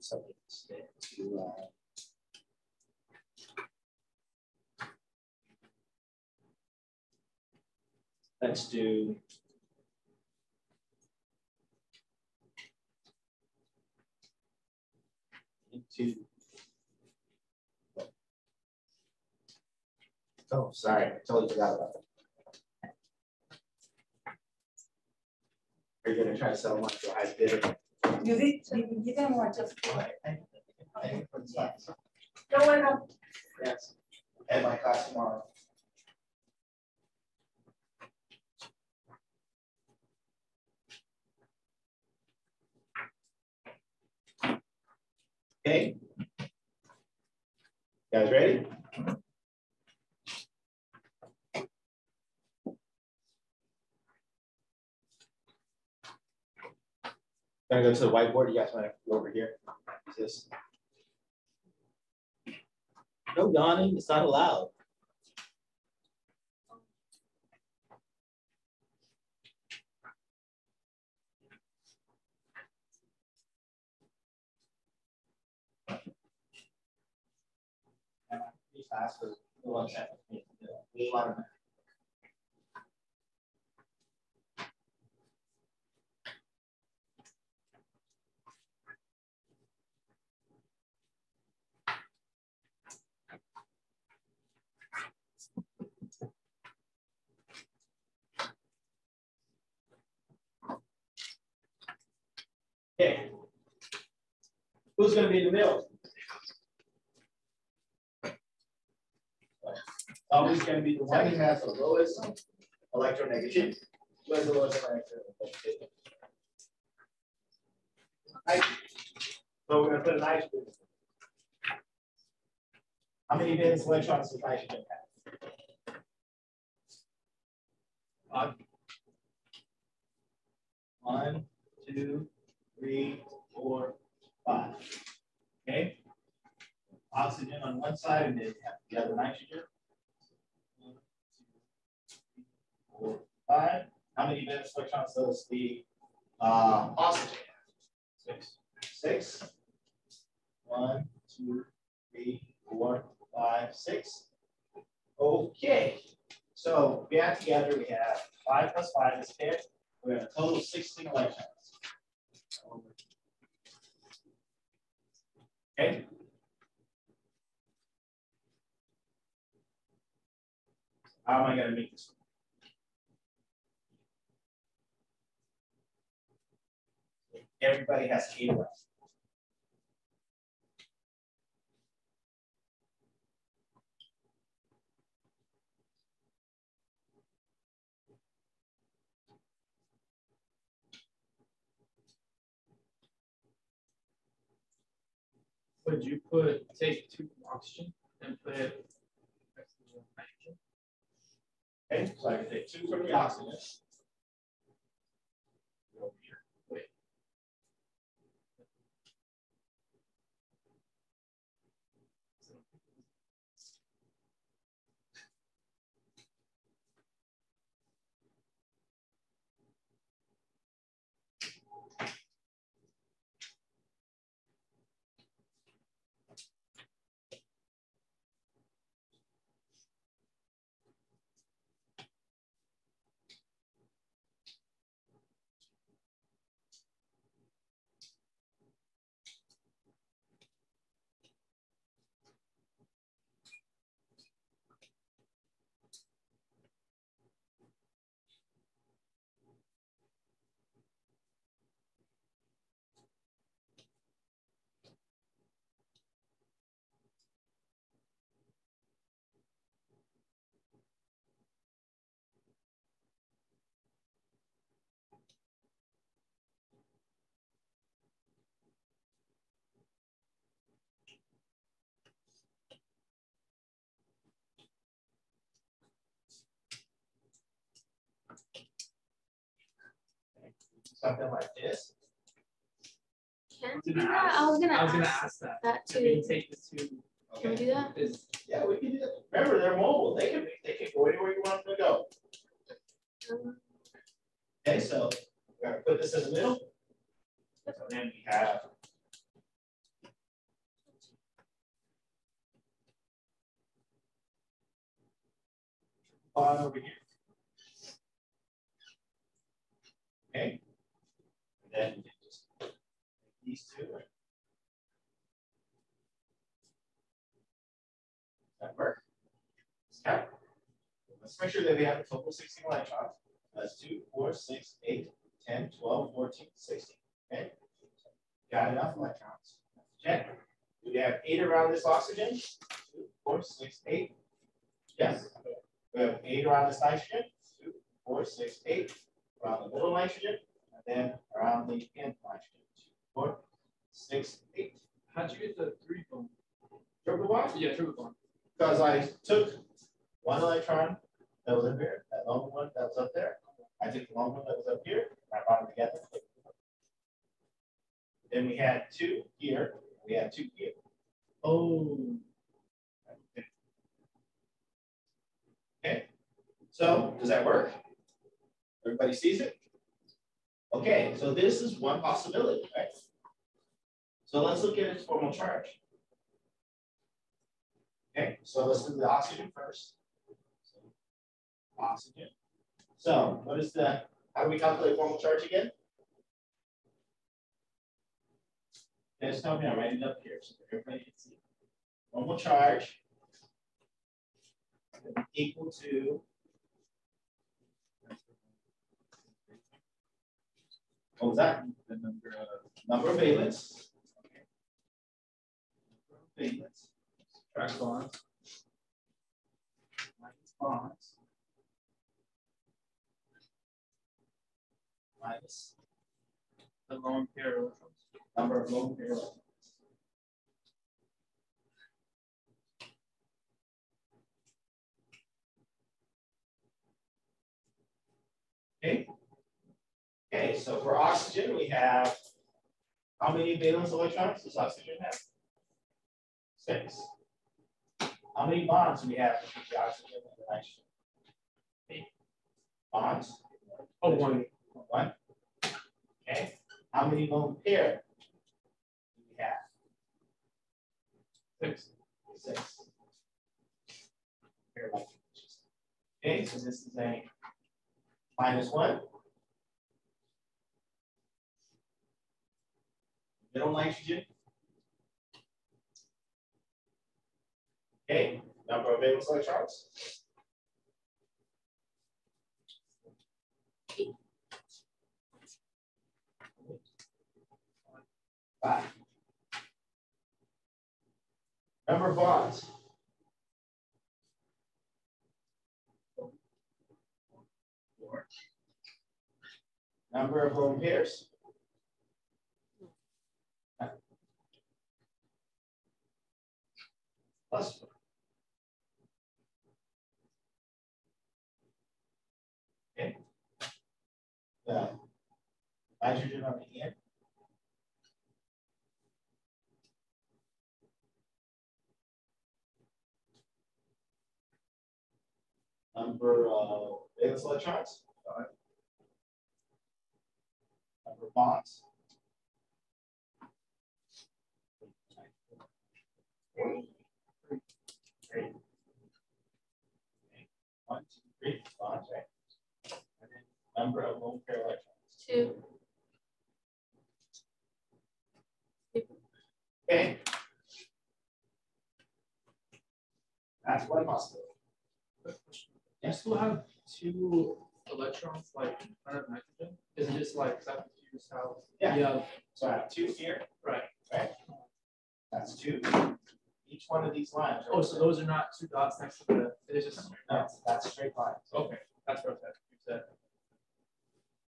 [SPEAKER 1] something instead to uh, let's do into oh sorry I totally forgot about that. Are you gonna try to sell one to a high bidder?
[SPEAKER 7] You did, you you didn't want just.
[SPEAKER 6] No one else.
[SPEAKER 1] Yes, at my class tomorrow. Okay. Guys ready? Gonna go to the whiteboard. You guys want to go over here? This. No yawning, it's not allowed. Want to- Okay. Who's gonna be in the middle? Always gonna be the one who has the lowest electronegativity. Who has the lowest electronegativity? Nitrogen. So we're gonna put a nitrogen. How many valence electrons does nitrogen have? One. One, two, three, four, five. Okay? Oxygen on one side and then have the other nitrogen. Five. How many valence electrons does the uh, oxygen have? Six. Six. One, two, three, four, five, six. Okay, so we add together, we have five plus five is ten. We have a total of sixteen electrons. Okay. How am I gonna make this? Everybody has eight left.
[SPEAKER 3] Would you put, take two oxygen and put it next to nitrogen?
[SPEAKER 1] Okay, so I take two from the oxygen. Something like this.
[SPEAKER 6] Can we do that? I was gonna
[SPEAKER 3] I was gonna
[SPEAKER 6] ask
[SPEAKER 3] ask that.
[SPEAKER 6] that
[SPEAKER 3] Can we
[SPEAKER 6] too.
[SPEAKER 3] take the two?
[SPEAKER 6] Can we do that?
[SPEAKER 3] Is,
[SPEAKER 1] Yeah, we can do that. Remember, they're mobile. They can, they can go anywhere you want them to go.
[SPEAKER 6] Um,
[SPEAKER 1] Okay, so we're gonna put this in the middle. So then we have. On over here. Okay. Then you just take these two. That work? Okay. Let's make sure that we have a total of sixteen electrons. That's two, four, six, eight, 10, 12, 14, 16. Okay. Got enough electrons. Check. Do we have eight around this oxygen? Two, four, six, eight. Yes. We have eight around this nitrogen. Two, four, six, eight. Around the middle nitrogen, and then around the end nitrogen. Two, four, six, eight.
[SPEAKER 3] how'd you get the three bond?
[SPEAKER 1] Triple bond?
[SPEAKER 3] Yeah, triple bond.
[SPEAKER 1] Because I took one electron that was up here, that long one that was up there. I took the long one that was up here, and I brought them together. Then we had two here, we had two here.
[SPEAKER 3] Oh.
[SPEAKER 1] Okay, so does that work? Everybody sees it? Okay, so this is one possibility, right? So let's look at its formal charge. Okay, so let's do the oxygen first. Oxygen. So what is the, how do we calculate formal charge again? Just tell me, I'm writing it up here so everybody can see. Formal charge equal to what was that?
[SPEAKER 3] The number of.
[SPEAKER 1] Number of valence. Valence.
[SPEAKER 3] Track bonds.
[SPEAKER 1] minus bonds. Minus
[SPEAKER 3] The lone pair electrons.
[SPEAKER 1] number of lone pair electrons. Okay. Okay, so for oxygen, we have how many valence electrons does oxygen have? Six. How many bonds do we have between the oxygen and the nitrogen? Eight. Bonds?
[SPEAKER 3] Oh, one.
[SPEAKER 1] One. Okay, how many lone pair do we have?
[SPEAKER 3] Six.
[SPEAKER 1] Six. Okay, so this is a minus one. Middle nitrogen. Okay, number of valence electrons. Five. Number of bonds. Number of lone pairs. Plus. Okay. The nitrogen on the end. Number uh, of valence electrons. Five. Number of bonds. Three. One, two, three, bonds, right? And then number of lone pair electrons.
[SPEAKER 6] Two.
[SPEAKER 1] Okay. That's one possibility.
[SPEAKER 3] Quick question. You still have two electrons like in front of nitrogen? Is it just like substitute how?
[SPEAKER 1] Yeah. Uh, so I have two here,
[SPEAKER 3] Right.
[SPEAKER 1] right? That's two. Each one of these lines.
[SPEAKER 3] Oh, so those are not two dots next to the, it is just.
[SPEAKER 1] That's, that's straight lines.
[SPEAKER 3] Okay, that's what said.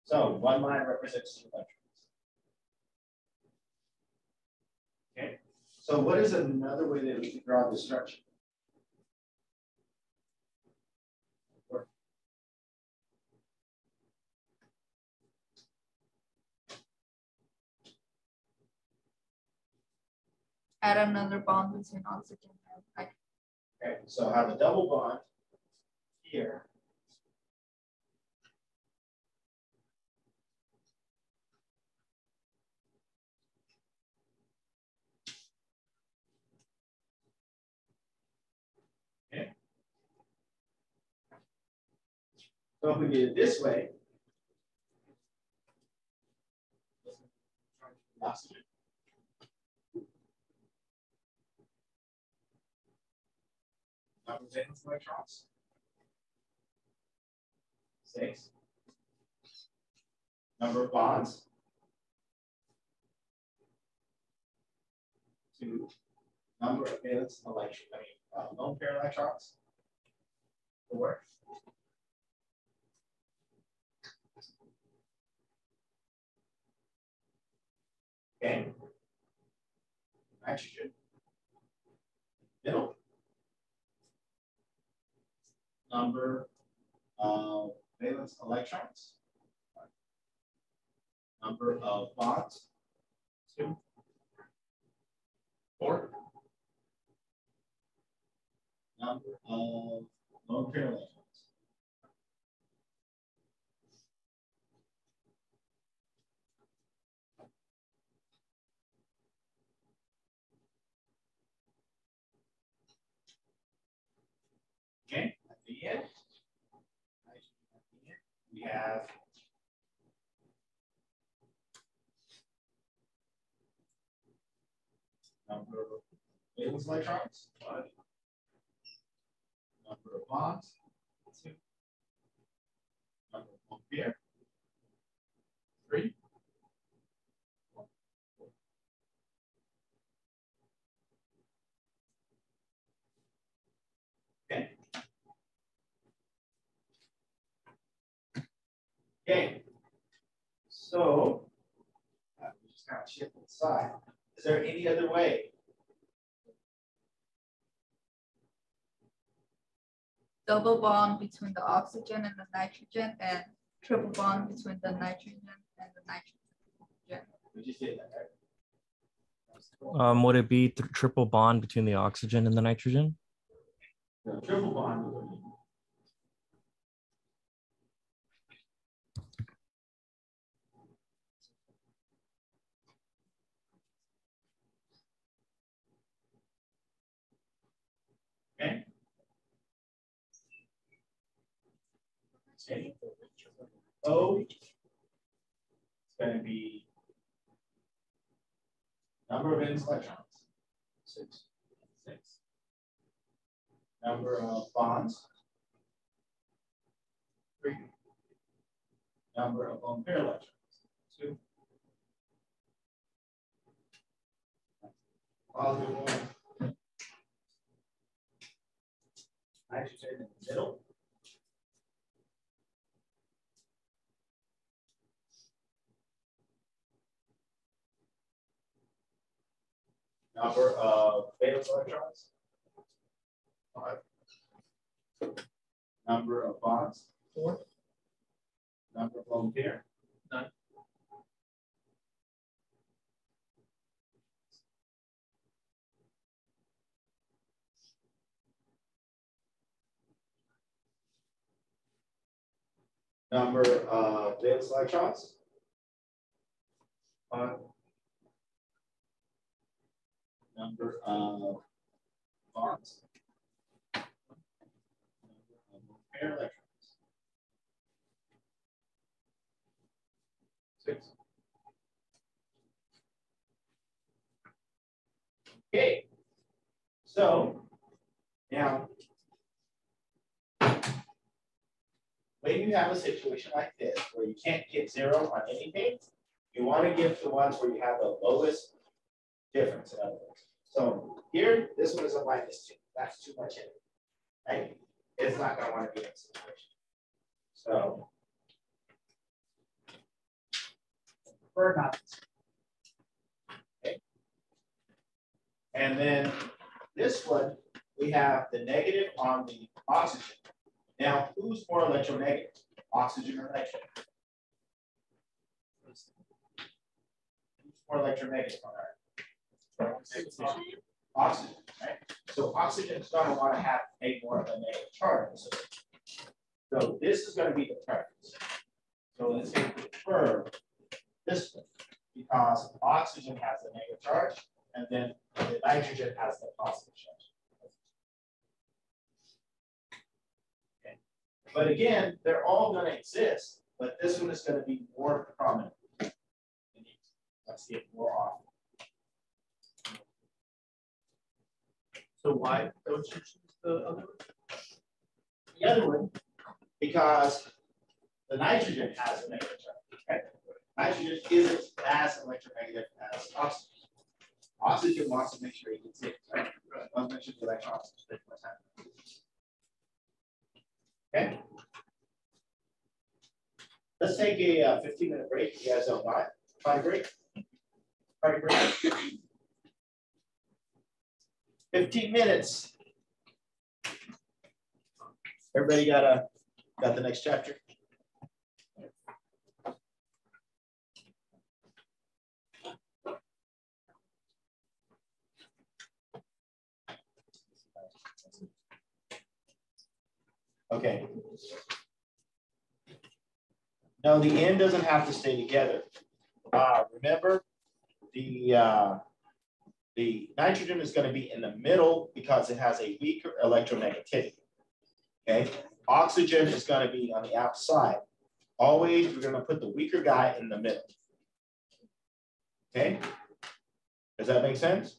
[SPEAKER 1] So one line represents two electrons. Okay, so what is another way that we can draw this structure?
[SPEAKER 8] Add another bond between oxygen and.
[SPEAKER 1] Okay, so I have a double bond here. Okay. So if we did it this way. Oxygen. Number of valence electrons. Six. Number of bonds. Two. Number of valence electron, I mean, uh, lone pair electrons. Four. Okay. Nitrogen. Middle number of valence electrons, number of bonds,
[SPEAKER 3] Two. Four.
[SPEAKER 1] number of lone pair electrons. End, We have uh, uh, number of valence electrons, five. Number of bonds, two. Number of lone pair,
[SPEAKER 3] Three.
[SPEAKER 1] Okay. So, uh, we just kind of shift to the side. Is there any other way?
[SPEAKER 8] Double bond between the oxygen and the nitrogen and triple bond between the nitrogen and the nitrogen.
[SPEAKER 1] Would you say that, right?
[SPEAKER 4] Um, would it be th- triple bond between the oxygen and the nitrogen?
[SPEAKER 1] The triple bond would be Okay. O It's gonna be number of valence electrons. Six. Six. Number of bonds. Three. Number of lone pair electrons. Two. Positive one. Nitrogen in the middle. Number of valence electrons. Five. Number of bonds. Four. Number of lone pair.
[SPEAKER 3] None.
[SPEAKER 1] Number of valence electrons. Five. Number of bonds. Number of pair electrons. Six. Okay. So now when you have a situation like this where you can't get zero on anything, you want to give the ones where you have the lowest difference, in other words. So here, this one is a minus two. That's too much it, right? It's not going to want to be in this situation. So prefer not. Okay. And then this one, we have the negative on the oxygen. Now, who's more electronegative, oxygen or nitrogen? Who's more electronegative on our? Oxygen, right? So oxygen is going to want to have a more of a negative charge. So, this is going to be the preference. So let's prefer this one because oxygen has a negative charge and then the nitrogen has the positive charge. Okay. But again, they're all going to exist, but this one is going to be more prominent. Let's it more often.
[SPEAKER 3] So why don't you choose the other one?
[SPEAKER 1] The other one, because the nitrogen has a negative charge. Nitrogen isn't as electronegative as oxygen. Oxygen wants to make sure he gets it, right? Wants to make sure the electrons split more. Okay. Let's take a uh, 15 minute break. You guys don't mind. Party break. Party break. 15 minutes. Everybody got a got the next chapter? Okay. No, the end doesn't have to stay together. Uh, remember, the uh, the nitrogen is going to be in the middle because it has a weaker electronegativity. Okay, oxygen is going to be on the outside. Always, we're going to put the weaker guy in the middle. Okay, does that make sense?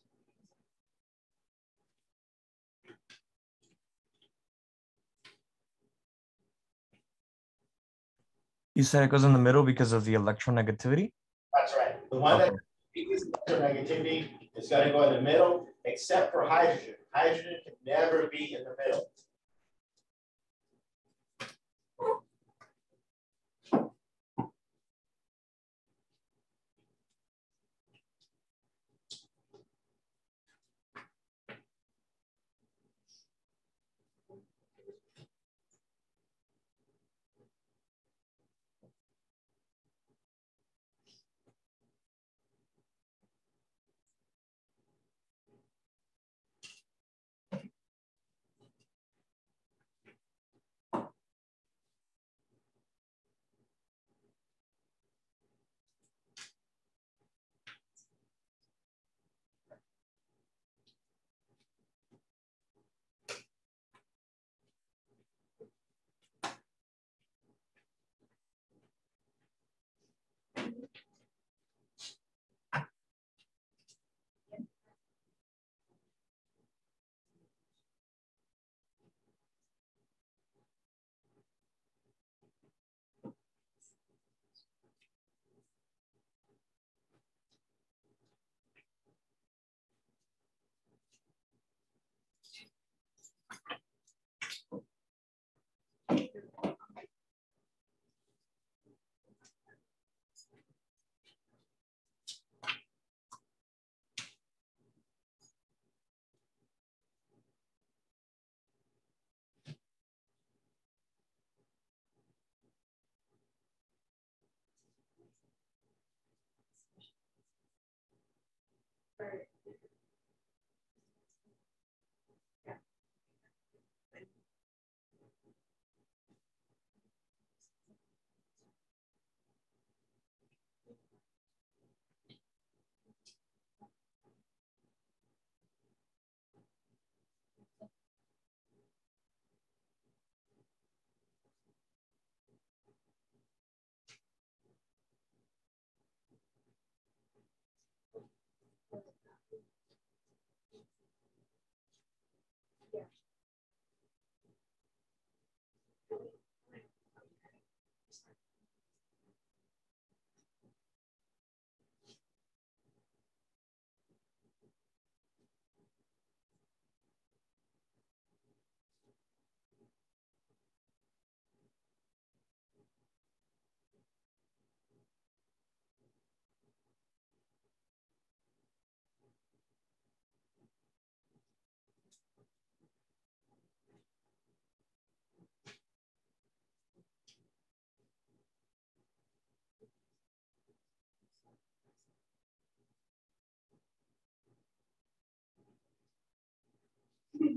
[SPEAKER 4] You said it goes in the middle because of the electronegativity?
[SPEAKER 1] That's right. The one
[SPEAKER 4] Okay.
[SPEAKER 1] weakest is going to go in the middle, except for hydrogen. Hydrogen can never be in the middle.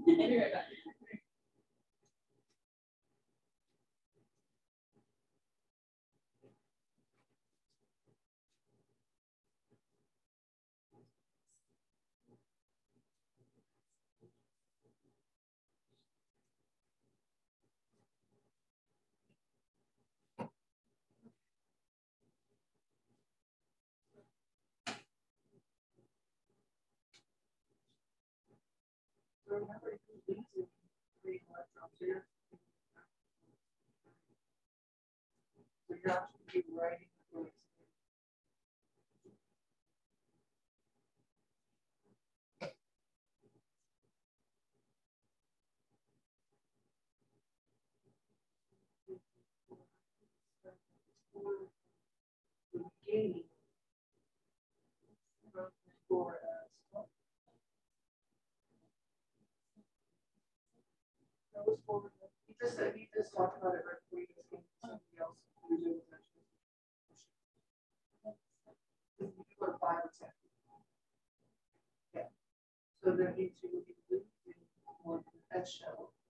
[SPEAKER 8] Remember, you leave it three electrons here. So you're actually writing. the words. Beginning. For us. That was for, he just said, he just talked about it before you just came to somebody else. who was that. You to five or ten. Yeah. So you two would be blue one that.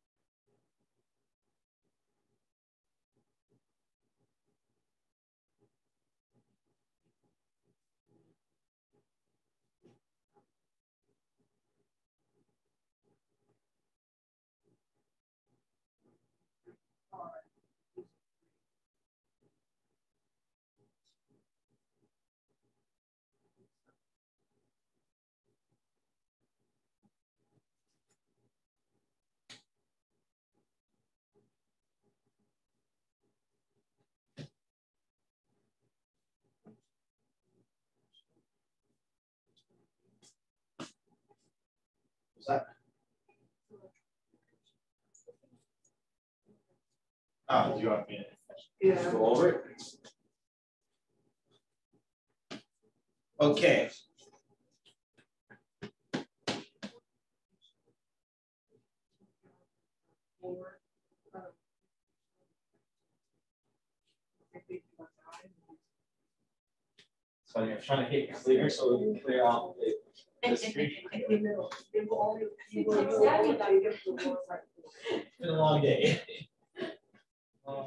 [SPEAKER 1] What's that? Oh, do you want me to
[SPEAKER 8] Yeah.
[SPEAKER 1] go over it? Okay.
[SPEAKER 8] Or, I think you want nine.
[SPEAKER 1] So I'm trying to hit clear so we can clear out the, the screen.
[SPEAKER 8] You know, it will only, you will, you will only take it to one side.
[SPEAKER 1] It's been a long day. Uh,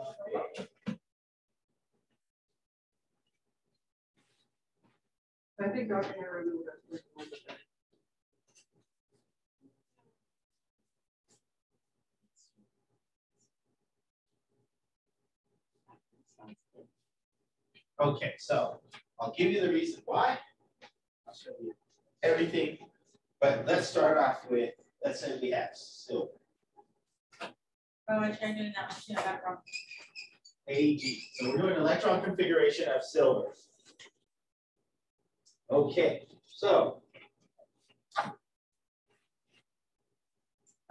[SPEAKER 8] I think Dr. Harry would have. one of.
[SPEAKER 1] Okay, so I'll give you the reason why. I'll show you everything, but let's start off with, let's say we have silver,
[SPEAKER 9] Oh, I tried doing that, yeah, that wrong.
[SPEAKER 1] AG. So we're doing electron configuration of silver. Okay, so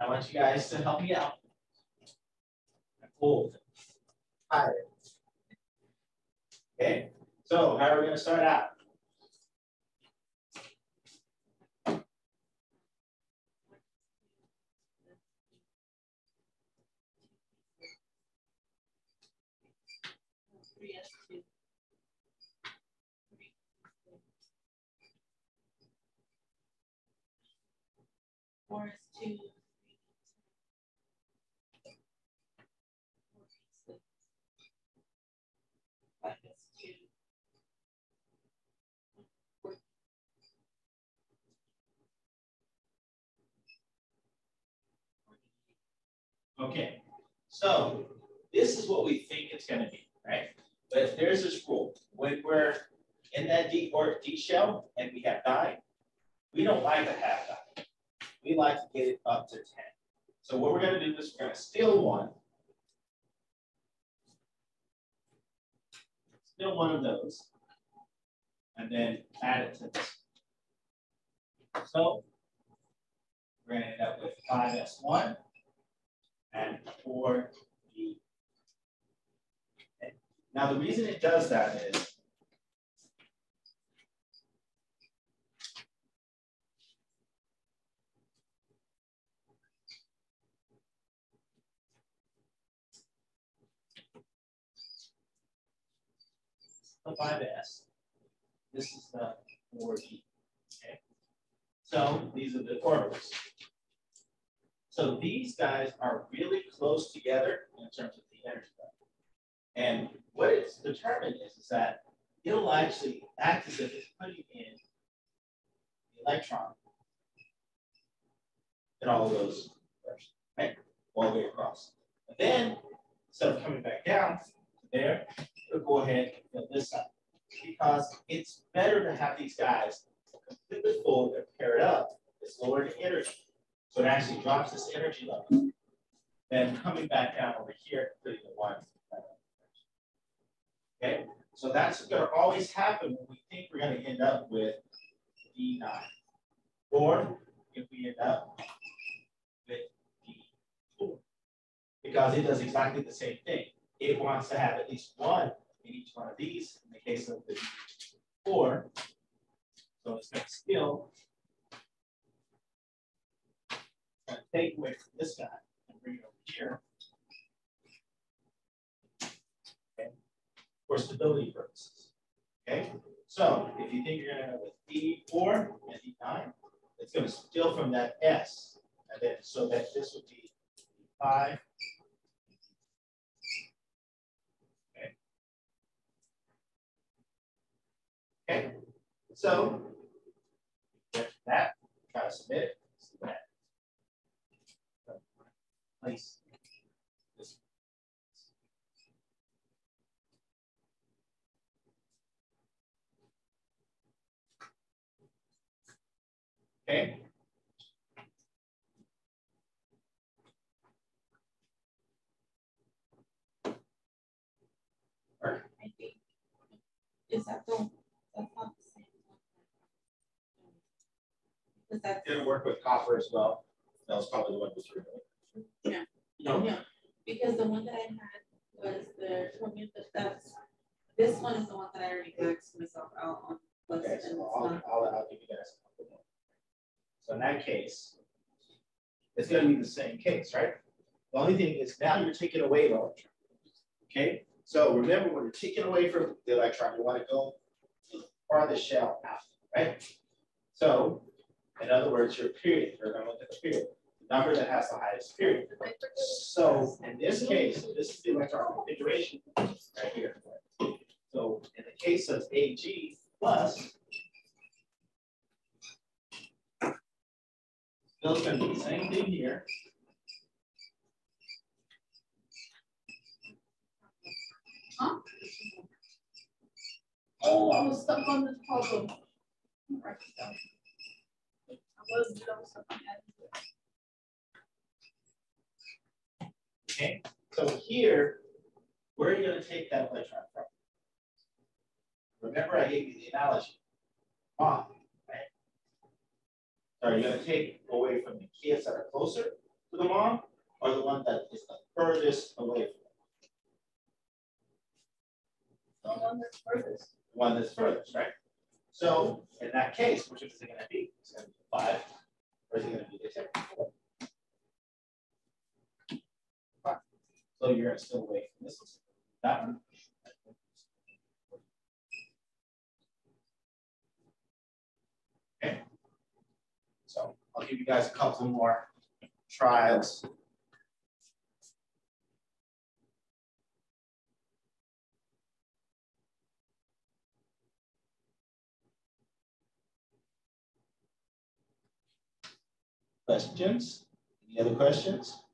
[SPEAKER 1] I want you guys to help me out. Hold. Higher. Okay, so how are we gonna start out? Okay, so this is what we think it's gonna be, right? But there's this rule, when we're in that D or D shell and we have nine, we don't like to have nine. We like to get it up to 10. So what we're gonna do is we're gonna steal one. Steal one of those. And then add it to this. So we're gonna end up with five S one and 4d. Now, the reason it does that is the 5S. This is the 4D. Okay. So these are the orbitals. So these guys are really close together in terms of the energy level. And what it's determined is, is that it'll actually act as if it's putting in the electron in all of those first, right? All the way across. And then instead of coming back down to there, go ahead and fill this up. Because it's better to have these guys completely full and paired up. It's lower in energy. So it actually drops this energy level. Then coming back down over here, putting the one. Okay, so that's going to always happen when we think we're going to end up with D9. Or if we end up with D4. Because it does exactly the same thing. It wants to have at least one in each one of these in the case of the D4. So to steal going take away from this guy and bring it over here. Okay. For stability purposes. Okay. So if you think you're going to up with D4 and D9, it's going to steal from that S. And then so that this would be 5. Okay. So that, try to submit it. See what happens. Okay.
[SPEAKER 9] Is that the, that's not the same. one. Because
[SPEAKER 1] Didn't work with copper as well. That was probably the one that's removed.
[SPEAKER 9] Yeah.
[SPEAKER 1] No,
[SPEAKER 9] yeah, because the one that I had was the, Chromium, that's, this one is the one that I already maxed myself out on.
[SPEAKER 1] okay, so I'll,
[SPEAKER 9] not-
[SPEAKER 1] I'll, I'll give you guys. a couple more. So in that case, it's gonna be the same case, right? The only thing is now you're taking away the electron. Okay, so remember when you're taking away from the electron, you go to the farthest shell out, right? So, in other words, your period, you're gonna look at the period, the number that has the highest period. So in this case, this is the electron configuration right here. So in the case of AG plus, still gonna be the same thing here.
[SPEAKER 8] Oh, I was stuck on this puzzle. Write. I was, I was stuck on that.
[SPEAKER 1] Okay, so here, where are you gonna take that electron from? Remember I gave you the analogy. Mom, right? So are you gonna take away from the kids that are closer to the mom or the one that is the furthest away from
[SPEAKER 8] The one that's furthest.
[SPEAKER 1] One that's furthest, right? So in that case, which is it gonna be? It's gonna be five, or is it gonna be the ten? Five. So you're still away from this, that one. Okay. So I'll give you guys a couple more trials. Questions? Any other questions?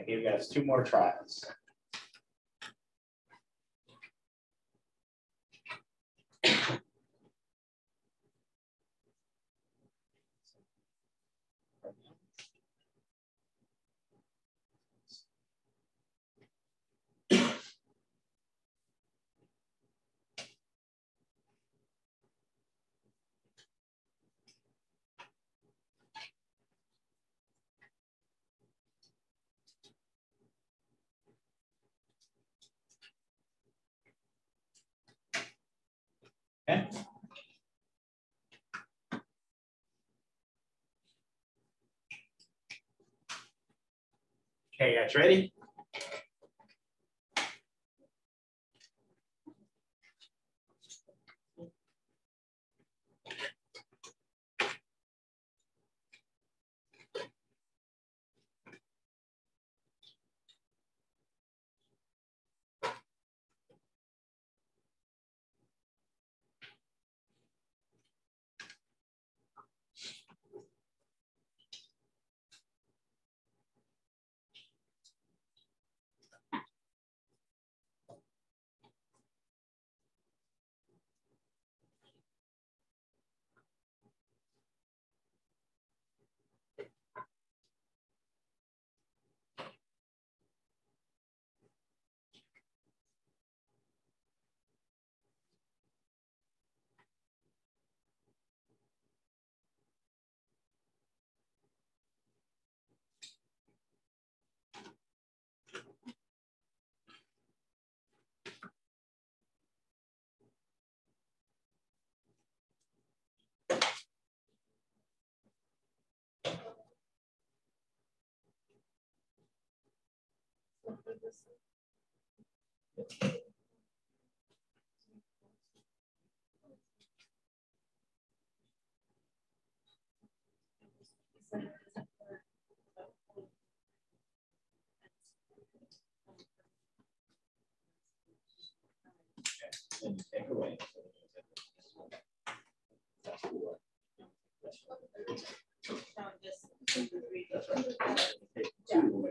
[SPEAKER 1] Okay, give you guys two more trials. Okay. Okay, guys, ready? You take away.
[SPEAKER 9] Just read
[SPEAKER 1] That's right. Take two.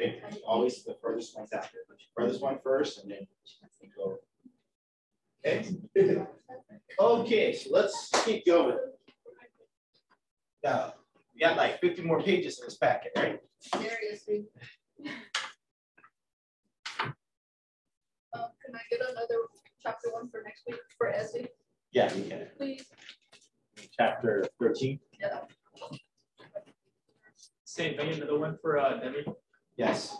[SPEAKER 1] right. They- Always the furthest ones after, furthest one first and then go. Okay. Okay, so let's keep going. Now, we got like fifty more pages in this packet, right?
[SPEAKER 8] Seriously. Can I get another chapter one for next week for Essie,
[SPEAKER 1] Yeah, you can.
[SPEAKER 8] please?
[SPEAKER 1] Chapter thirteen.
[SPEAKER 8] Yeah.
[SPEAKER 3] Same thing, another one for uh, Demi.
[SPEAKER 1] Yes.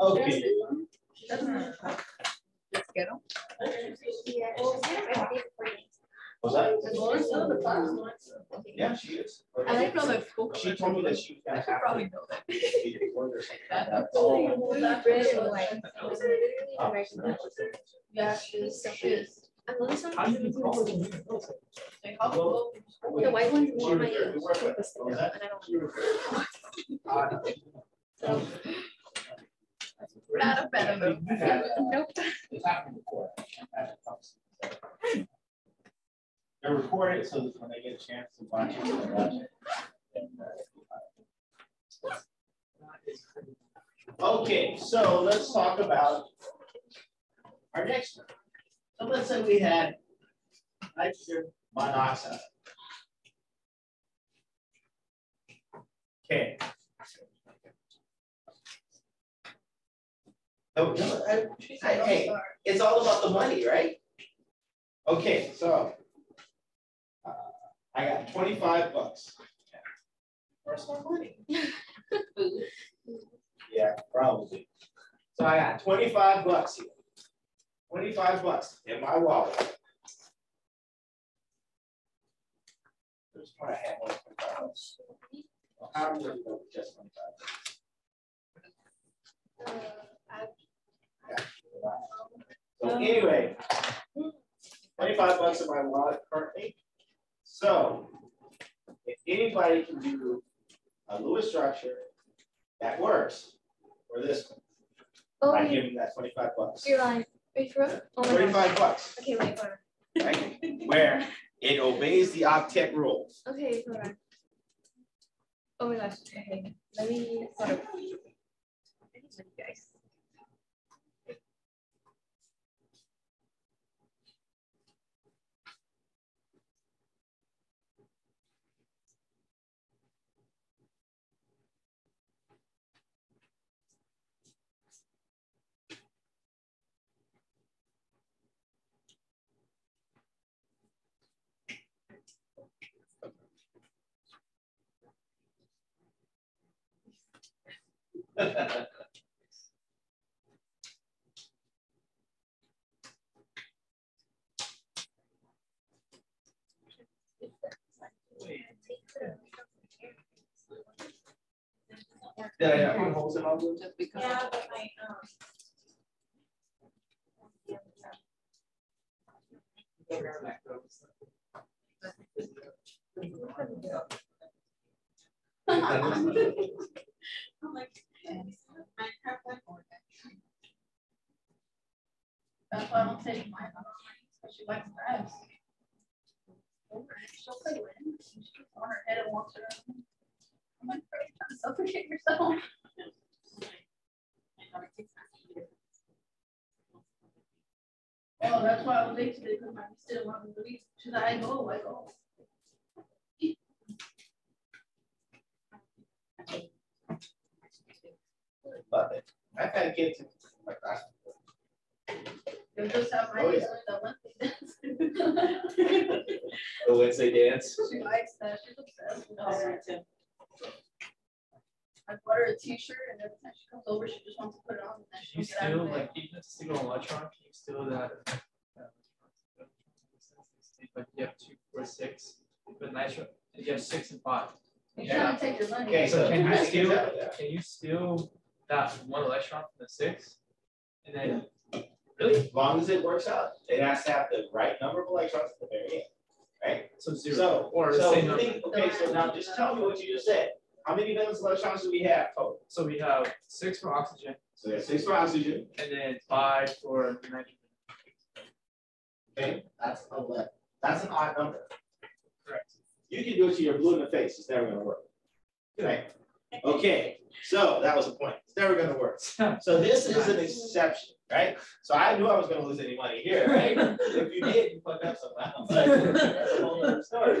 [SPEAKER 1] Okay.
[SPEAKER 8] Doesn't. Get them.
[SPEAKER 1] Was that?
[SPEAKER 8] Is Lauren still in the class?
[SPEAKER 1] Yeah, she is.
[SPEAKER 8] I didn't know school.
[SPEAKER 1] She told me that she was
[SPEAKER 8] I
[SPEAKER 1] gonna
[SPEAKER 8] should
[SPEAKER 1] have
[SPEAKER 8] probably
[SPEAKER 1] to
[SPEAKER 8] know that.
[SPEAKER 1] be deployed or something [LAUGHS] like that.
[SPEAKER 6] Oh, red and white. It was literally. American Girl.
[SPEAKER 8] Yeah, she is, she is.
[SPEAKER 6] And the this one,
[SPEAKER 3] do you call it?
[SPEAKER 8] Like, how cool.
[SPEAKER 6] the white one's me and my.
[SPEAKER 1] She was- we work with-
[SPEAKER 6] uh,
[SPEAKER 1] what was that?
[SPEAKER 6] And I don't.
[SPEAKER 1] Uh,
[SPEAKER 6] So,
[SPEAKER 8] Not a fan of them.
[SPEAKER 6] nope.
[SPEAKER 1] It's happened before. They're recorded so that when they get a chance to watch it, they'll watch it. Uh, Okay, so let's talk about our next one. So let's say we had nitrogen monoxide. Okay. No, no, I- I- hey, it's all about the money, right? Okay, so. Uh, I got twenty-five bucks. Where's my money? Yeah, probably. So I got twenty-five bucks here. Twenty-five bucks in my wallet. There's I had one bucks. Well, How do you know just twenty-five? So anyway, twenty-five bucks in my wallet currently. So if anybody can do a Lewis structure that works for this, one,
[SPEAKER 6] Oh,
[SPEAKER 1] I give you that twenty-five bucks.
[SPEAKER 6] you're lying. Are you for real? Oh my gosh.
[SPEAKER 1] Twenty-five bucks,
[SPEAKER 6] Okay, wait, hold on.
[SPEAKER 1] right? Where it obeys the octet rules.
[SPEAKER 6] Okay, hold on. Oh my gosh, okay, let me, hold on. I need money, guys.
[SPEAKER 1] Did I have holes in all those?
[SPEAKER 8] Just because.
[SPEAKER 9] Yeah, but my, um. [LAUGHS] I'm like
[SPEAKER 8] That's why I don't take like, because she likes grass. She'll play wind, she's on her head and walks around. I'm like, are trying to suffocate yourself? Oh, that's why I was late today, because my niece didn't want to leave, she's like, I go, I go.
[SPEAKER 1] Love it. I've had kids in my class.
[SPEAKER 8] You'll just have my
[SPEAKER 1] Oh,
[SPEAKER 8] niece
[SPEAKER 1] yeah.
[SPEAKER 8] doing the one thing.
[SPEAKER 1] The Wednesday dance. [LAUGHS]
[SPEAKER 8] She likes that, she's obsessed with
[SPEAKER 9] Oh,
[SPEAKER 8] that.
[SPEAKER 9] too.
[SPEAKER 8] I bought her a t-shirt and every time she comes over, she just wants to put it on and then
[SPEAKER 3] Can you
[SPEAKER 8] she'll get out
[SPEAKER 3] still
[SPEAKER 8] of it.
[SPEAKER 3] like even if it's single electron, can you still that? Like you have two, four, six, but nitro, you have six and five.
[SPEAKER 8] You're trying to take your money.
[SPEAKER 1] Okay,
[SPEAKER 3] So
[SPEAKER 1] so
[SPEAKER 3] can you
[SPEAKER 1] can
[SPEAKER 3] steal,
[SPEAKER 1] tell that.
[SPEAKER 3] can you steal that one electron from the six? And then, really?
[SPEAKER 1] As long as it works out, it has to have the right number of electrons at the very end, right?
[SPEAKER 3] So zero,
[SPEAKER 1] So,
[SPEAKER 3] or the
[SPEAKER 1] so
[SPEAKER 3] same number.
[SPEAKER 1] think, okay, so now just tell me what you just said. How many valence electrons do we have total?
[SPEAKER 3] So we have six for oxygen
[SPEAKER 1] So there's six for oxygen,
[SPEAKER 3] and then five for nitrogen.
[SPEAKER 1] okay? That's a le- that's an odd number.
[SPEAKER 3] Correct.
[SPEAKER 1] You can do it to your blue in the face, it's never gonna work. Right? Okay, so that was the point. It's never gonna work. [LAUGHS] So this is an exception. right? So I knew I was gonna lose any money here, right? [LAUGHS] If you did, you fucked up something [LAUGHS] else. That's a whole other story.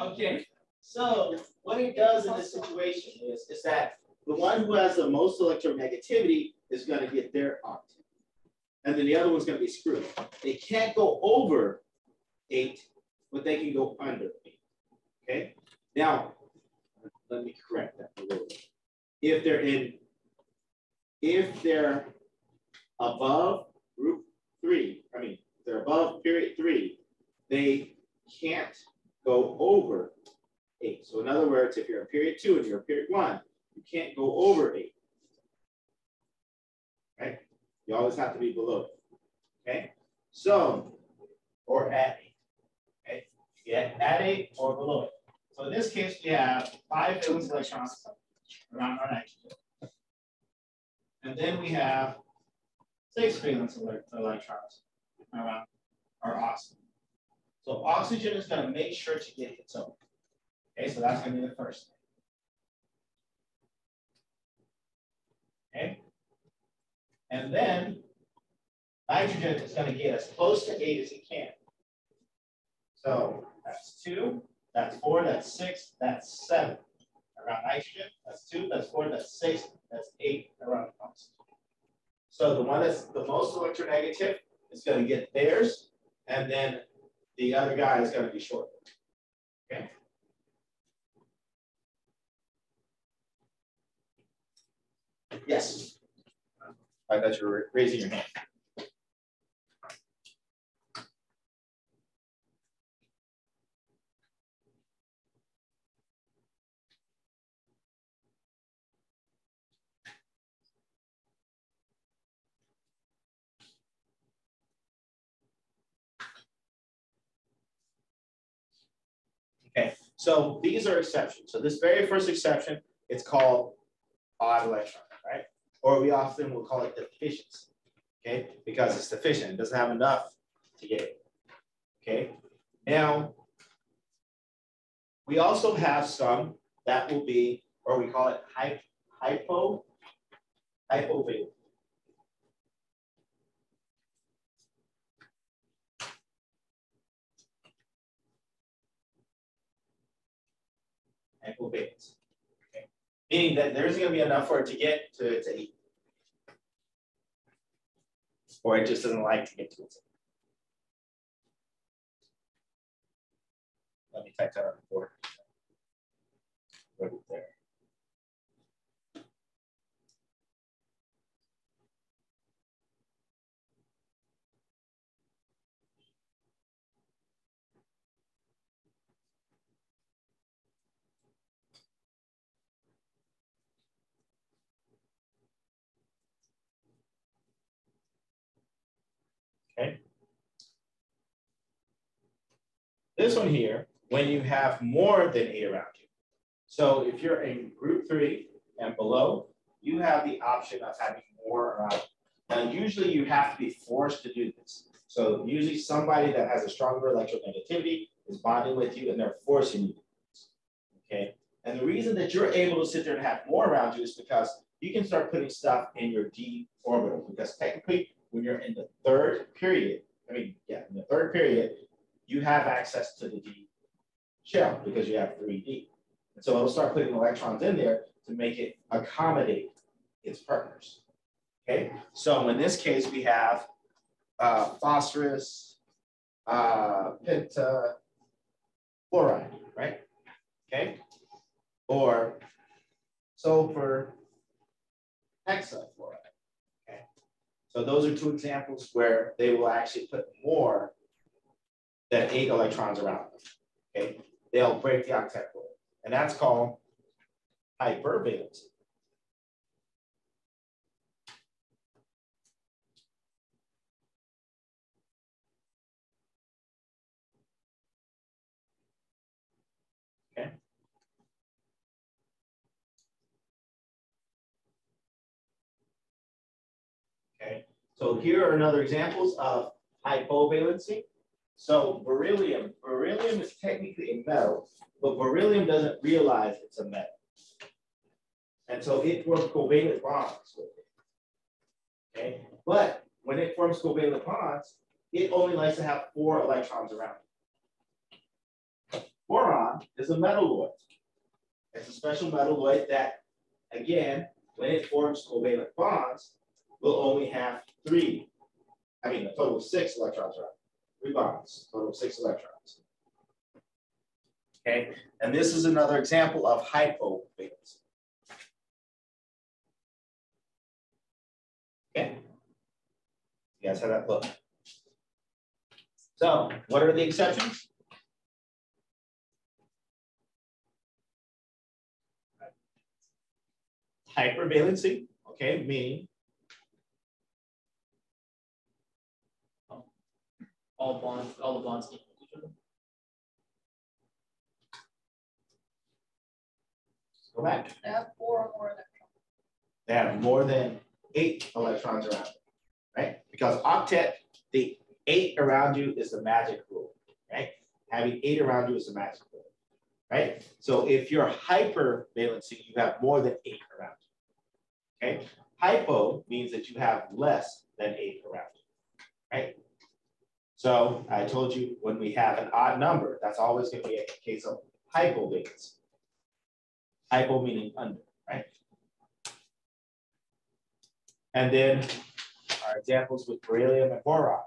[SPEAKER 1] Okay, so what it does in this situation is, is that the one who has the most electronegativity is gonna get their octet. And then the other one's gonna be screwed. They can't go over eight, but they can go under eight. Okay, now, let me correct that a little bit. If they're in, if they're above group three, I mean, they're above period three, they can't go over eight. So in other words, if you're in period two and you're in period one, you can't go over eight. Right? You always have to be below it. Okay? So, or at eight. Okay? Yeah, at eight or below it. So in this case, we have five valence electrons around our nitrogen. And then we have six valence electrons around our oxygen. So oxygen is going to make sure to get its own. Okay, so that's going to be the first thing. Okay. And then nitrogen is going to get as close to eight as it can. So that's two, that's four, that's six, that's seven around nitrogen. That's two, that's four, that's six, that's eight around oxygen. So the one that's the most electronegative is going to get theirs, and then the other guy is going to be short. Okay. Yes. I thought you were raising your hand. Okay, so these are exceptions. So this very first exception, it's called odd electron, right? Or we often will call it deficiency, okay? Because it's deficient, it doesn't have enough to get it, okay? Now, we also have some that will be, or we call it hypo, hypovalent. Hypovalence. Okay. Meaning that there isn't going to be enough for it to get to its eight. Or it just doesn't like to get to its eight. Let me type that on the board. Right there. Okay. This one here, when you have more than eight around you. So if you're in group three and below, you have the option of having more around. Now, usually you have to be forced to do this. So usually somebody that has a stronger electronegativity is bonding with you and they're forcing you. Okay. And the reason that you're able to sit there and have more around you is because you can start putting stuff in your D orbital because technically when you're in the third period, I mean, yeah, in the third period, you have access to the D shell because you have 3D. And so it'll start putting electrons in there to make it accommodate its partners. Okay, so in this case, we have uh, phosphorus, uh, pentafluoride, right? Okay, or sulfur hexafluoride. Okay, so those are two examples where they will actually put more than eight electrons around them. Okay, they'll break the octet rule, and that's called hypervalency. So here are another examples of hypovalency. So beryllium, beryllium is technically a metal, but beryllium doesn't realize it's a metal. And so it forms covalent bonds with it. Okay, but when it forms covalent bonds, it only likes to have four electrons around it. Boron is a metalloid. It's a special metalloid that, again, when it forms covalent bonds, will only have three. I mean, a total of six electrons around. it. Three bonds, total of six electrons. Okay, and this is another example of hypovalency. Okay. You guys have that look. So what are the exceptions? Hypervalency, okay, meaning
[SPEAKER 3] All bonds, all the bonds equal to each other.
[SPEAKER 1] go back.
[SPEAKER 8] They have four or more electrons.
[SPEAKER 1] They have more than eight electrons around it, right? Because octet, the eight around you is the magic rule, right? Having eight around you is the magic rule, right? So if you're hypervalency, you have more than eight around you, okay? Hypo means that you have less than eight around you, right? So I told you when we have an odd number, that's always going to be a case of hypovalency. Hypo meaning under, right? And then our examples with beryllium and boron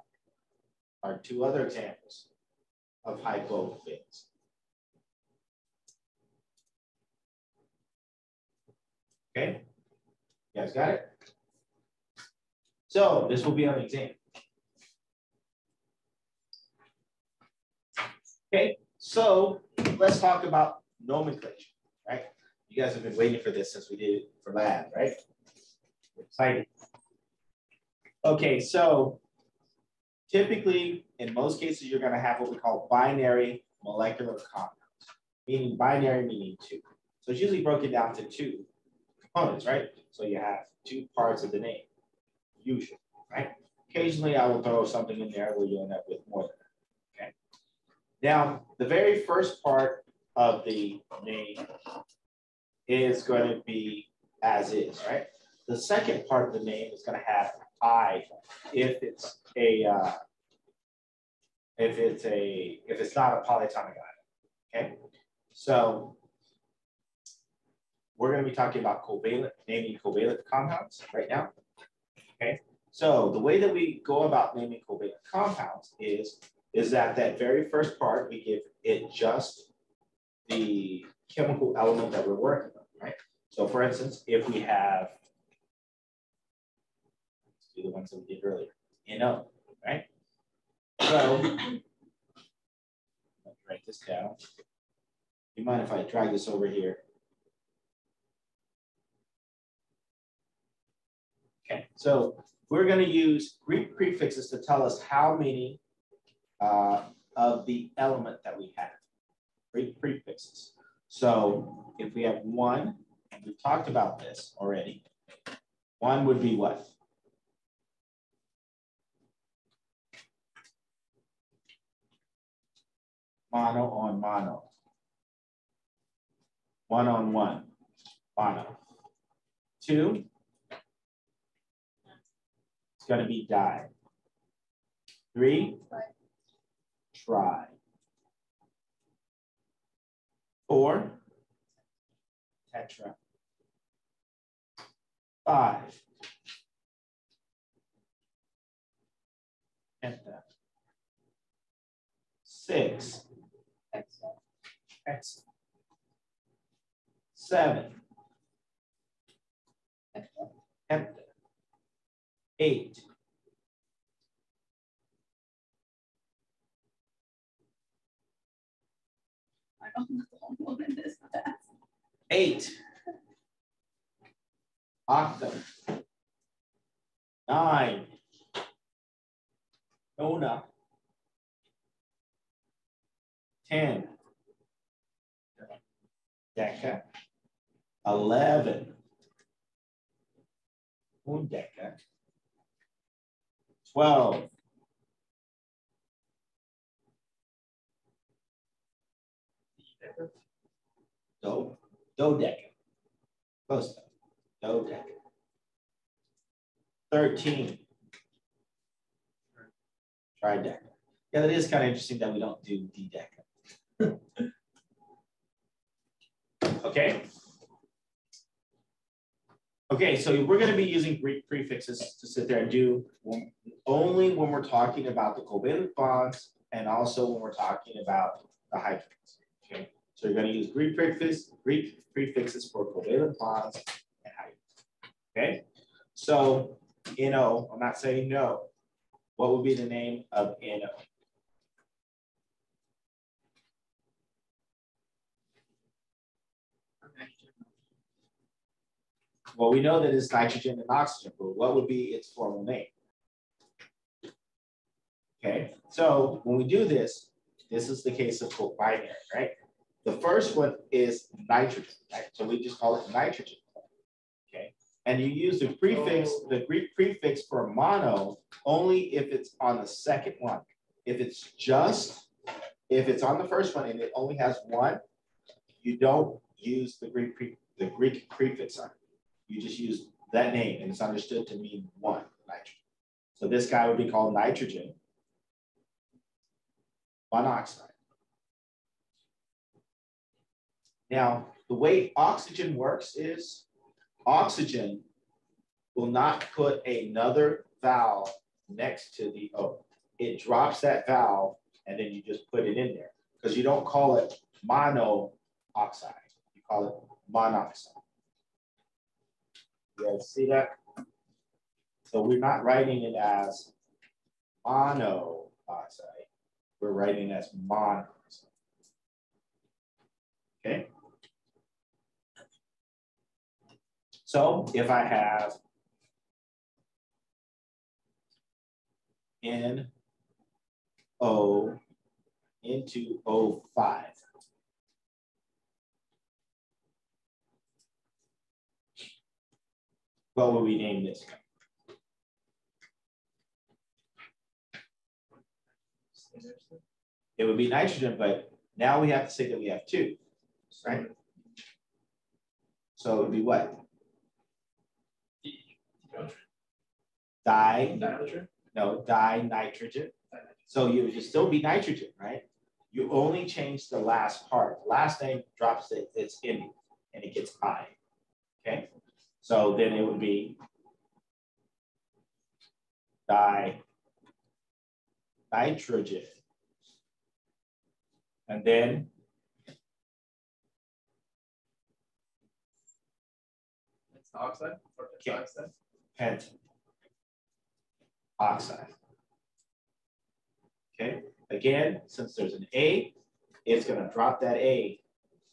[SPEAKER 1] are two other examples of hypovalency. Okay, you guys got it? So this will be an exam. Okay, so let's talk about nomenclature, right? You guys have been waiting for this since we did it for lab, right? Excited. Okay, so typically, in most cases, you're gonna have what we call binary molecular compounds, meaning binary meaning two. So it's usually broken down to two components, right? So you have two parts of the name, usually, right? Occasionally, I will throw something in there where you end up with more than? Now, the very first part of the name is going to be as is, right? The second part of the name is going to have I if it's a uh, if it's a if it's not a polyatomic ion. Okay, so we're going to be talking about covalent naming covalent compounds right now. Okay, so the way that we go about naming covalent compounds is is that that very first part we give it just the chemical element that we're working on, right? So for instance, if we have let's do the ones that we did earlier, NO, right? So write this down. You mind if I drag this over here? Okay, so we're going to use Greek prefixes to tell us how many uh, of the element that we have. Greek prefixes. So if we have one, and we've talked about this already, one would be what? Mono on mono. One on one, mono. Two, it's going to be di. Three, tri. Four, tetra. Five, penta. Uh, six, hexa. Seven, hepta. Eight, Eight. Octa. Nine. Nona. Ten. Deca. Eleven. Undeca. Twelve. Do, dodeca. Close enough. Dodeca. Thirteen. Trideca. Yeah, that is kind of interesting that we don't do dedeca. [LAUGHS] okay. Okay, so we're going to be using Greek prefixes to sit there and do only when we're talking about the covalent bonds and also when we're talking about the hydrogens. Okay, so you're going to use Greek prefix, Greek prefixes for covalent bonds and hydrogens. Okay, so NO, I'm not saying no. What would be the name of NO? Well, we know that it's nitrogen and oxygen, but what would be its formal name? Okay, so when we do this, this is the case of binary, right? The first one is nitrogen, right? So we just call it nitrogen. Okay, and you use the prefix, the Greek prefix for mono only if it's on the second one. If it's just, if it's on the first one and it only has one, you don't use the Greek pre, the Greek prefix on it. You just use that name and it's understood to mean one nitrogen. So this guy would be called nitrogen monoxide. Now, the way oxygen works is oxygen will not put another vowel next to the O. It drops that vowel and then you just put it in there because you don't call it monoxide. You call it monoxide. You guys see that? So we're not writing it as monoxide. We're writing as monoxide. Okay. So if I have N O into O5. What would we name this? It would be nitrogen, but now we have to say that we have two, right? So it would be what? Di, no, dinitrogen. So you would just still be nitrogen, right? You only change the last part. The last name drops it, it's in and it gets I. Okay. So then it would be di nitrogen. And then
[SPEAKER 3] It's oxide or it's
[SPEAKER 1] Okay.
[SPEAKER 3] oxide.
[SPEAKER 1] Pent oxide. Okay, again, since there's an A, it's gonna drop that A.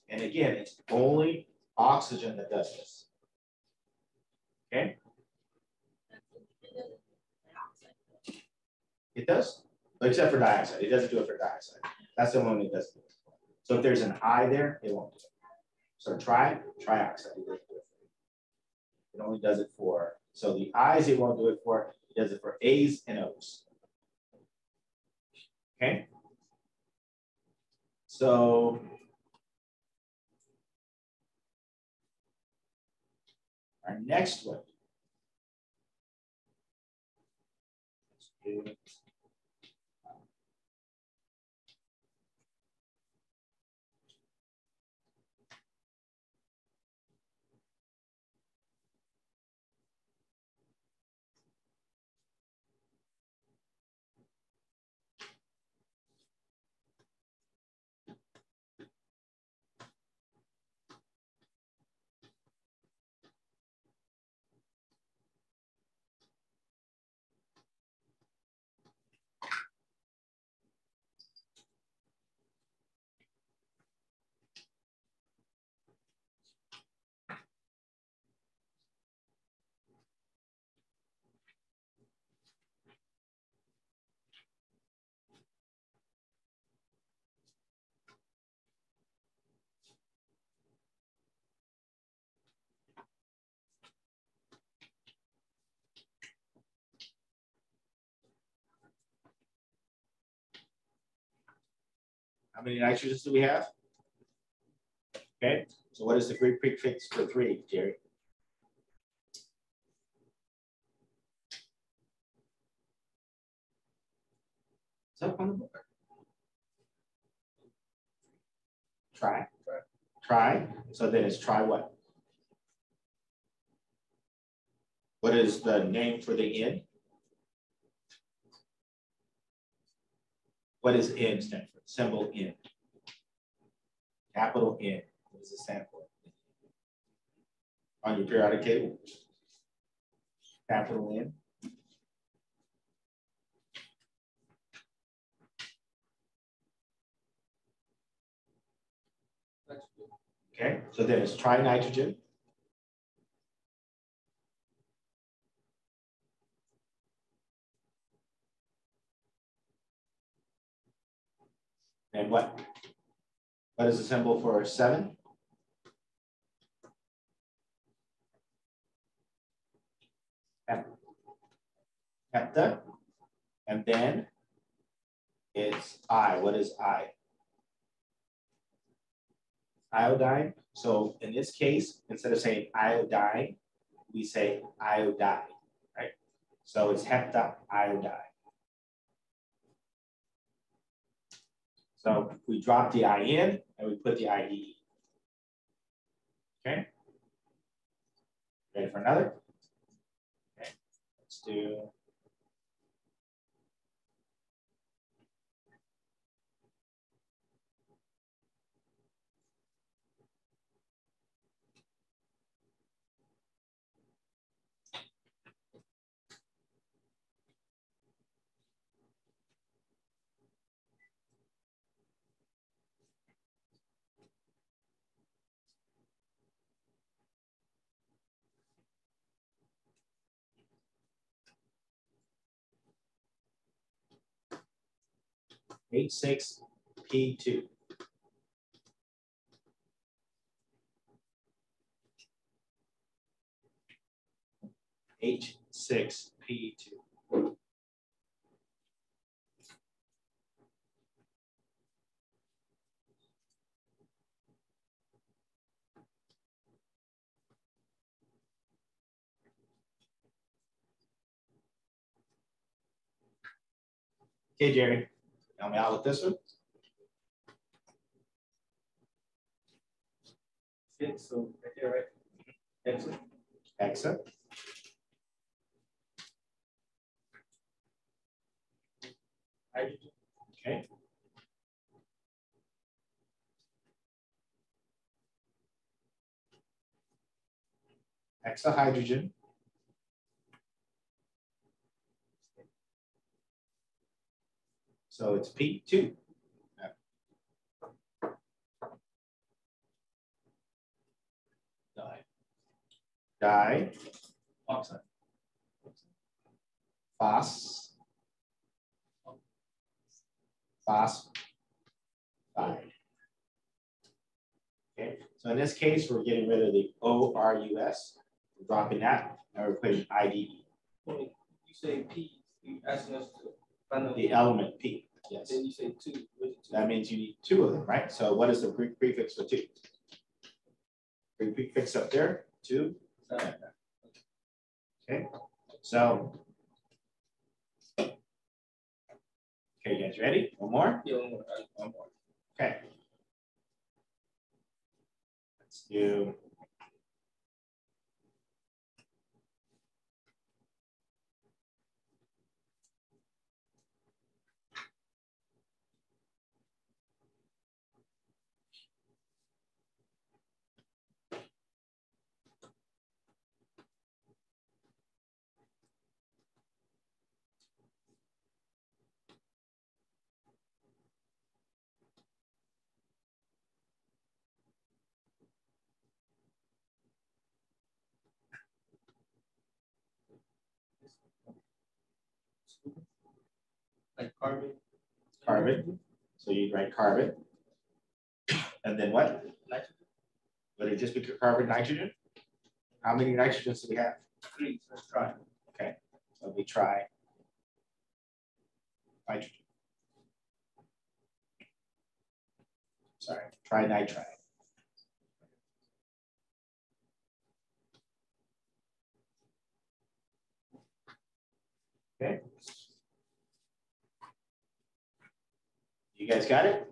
[SPEAKER 1] And again, it's only oxygen that does this. Okay, it does, except for dioxide. It doesn't do it for dioxide. That's the one it doesn't do it. So if there's an I there, it won't do it. So try trioxide. It only does it for, so the I's it won't do it for, it does it for A's and O's. Okay? So our next one. How many nitrogens do we have? Okay, so what is the Greek prefix for three, Jerry? It's up on the board. Try. Try. So then it's try what? What is the name for the N? What is N stand? Symbol N. Capital N. What does it stand for? On your periodic table. Capital N. Okay, so then it's trinitrogen. And what? What is the symbol for seven? Hepta. And then it's I. What is I? Iodine. So in this case, instead of saying iodine, we say iodide, right? So it's heptaiodide. So we drop the I in and we put the IDE. Okay. Ready for another? Okay, let's do. H six P two. H six P two. Okay, Jerry, help me out with this one.
[SPEAKER 2] Okay, so right there, right? Excellent. Hydrogen.
[SPEAKER 1] Okay. Hexahydrogen. So it's P two.
[SPEAKER 2] Di.
[SPEAKER 1] Di,
[SPEAKER 2] Oxide.
[SPEAKER 1] phos. Phos. Okay, so in this case, we're getting rid of the O R U S, we're dropping that, and we're putting I D E,
[SPEAKER 2] When you say P, you asking us to find out.
[SPEAKER 1] the element P, yes.
[SPEAKER 2] Then you say two, what is it, two?
[SPEAKER 1] That means you need two of them, right? So what is the pre- prefix for two? Pre- Prefix up there, two. Okay, so. Okay, you guys ready? One more?
[SPEAKER 2] Yeah, one more, one more.
[SPEAKER 1] Okay. Let's do.
[SPEAKER 2] Like carbon.
[SPEAKER 1] Carbon. So you write carbon. And then what?
[SPEAKER 2] Nitrogen,
[SPEAKER 1] Would it just be carbon, nitrogen? How many nitrogens do we have?
[SPEAKER 2] three, let's try.
[SPEAKER 1] Okay, so we try. Nitrogen. Sorry, trinitride. Okay. Guys got it?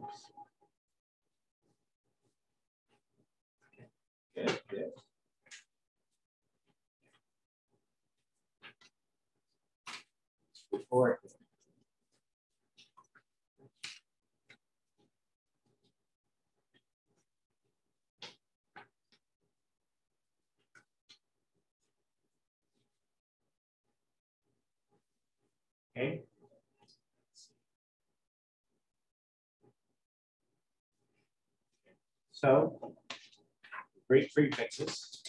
[SPEAKER 1] Good, good. Okay. So, Greek prefixes.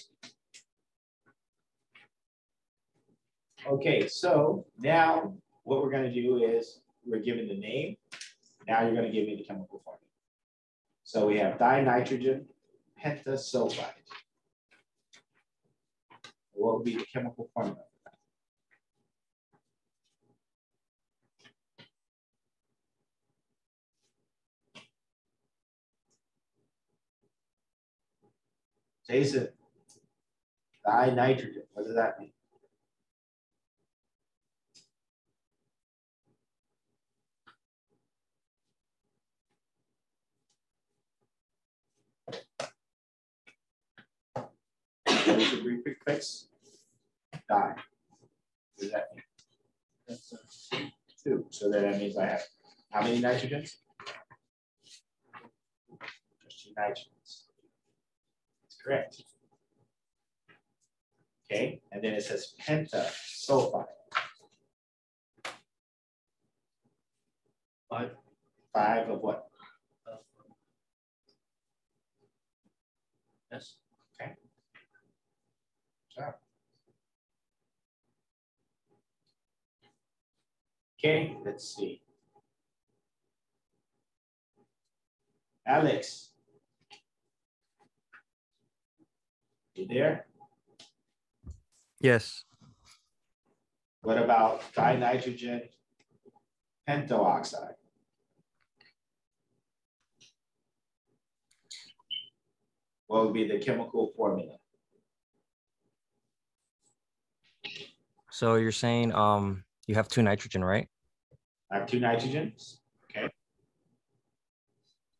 [SPEAKER 1] Okay, so now what we're going to do is we're given the name. Now you're going to give me the chemical formula. So we have dinitrogen pentasulfide. What would be the chemical formula? Jason, dinitrogen, what does that mean? What is the Greek prefix? Di. What does that mean? Two. So that means I have how many nitrogens? Just two nitrogens. Correct. Okay, and then it says penta pentasulfide.
[SPEAKER 3] Five.
[SPEAKER 1] Five of what?
[SPEAKER 3] Yes.
[SPEAKER 1] Okay, let's see. Alex. You there?
[SPEAKER 4] Yes.
[SPEAKER 1] What about dinitrogen pentoxide? What would be the chemical formula?
[SPEAKER 4] So you're saying um you have two nitrogen, right?
[SPEAKER 1] I have two nitrogens, okay?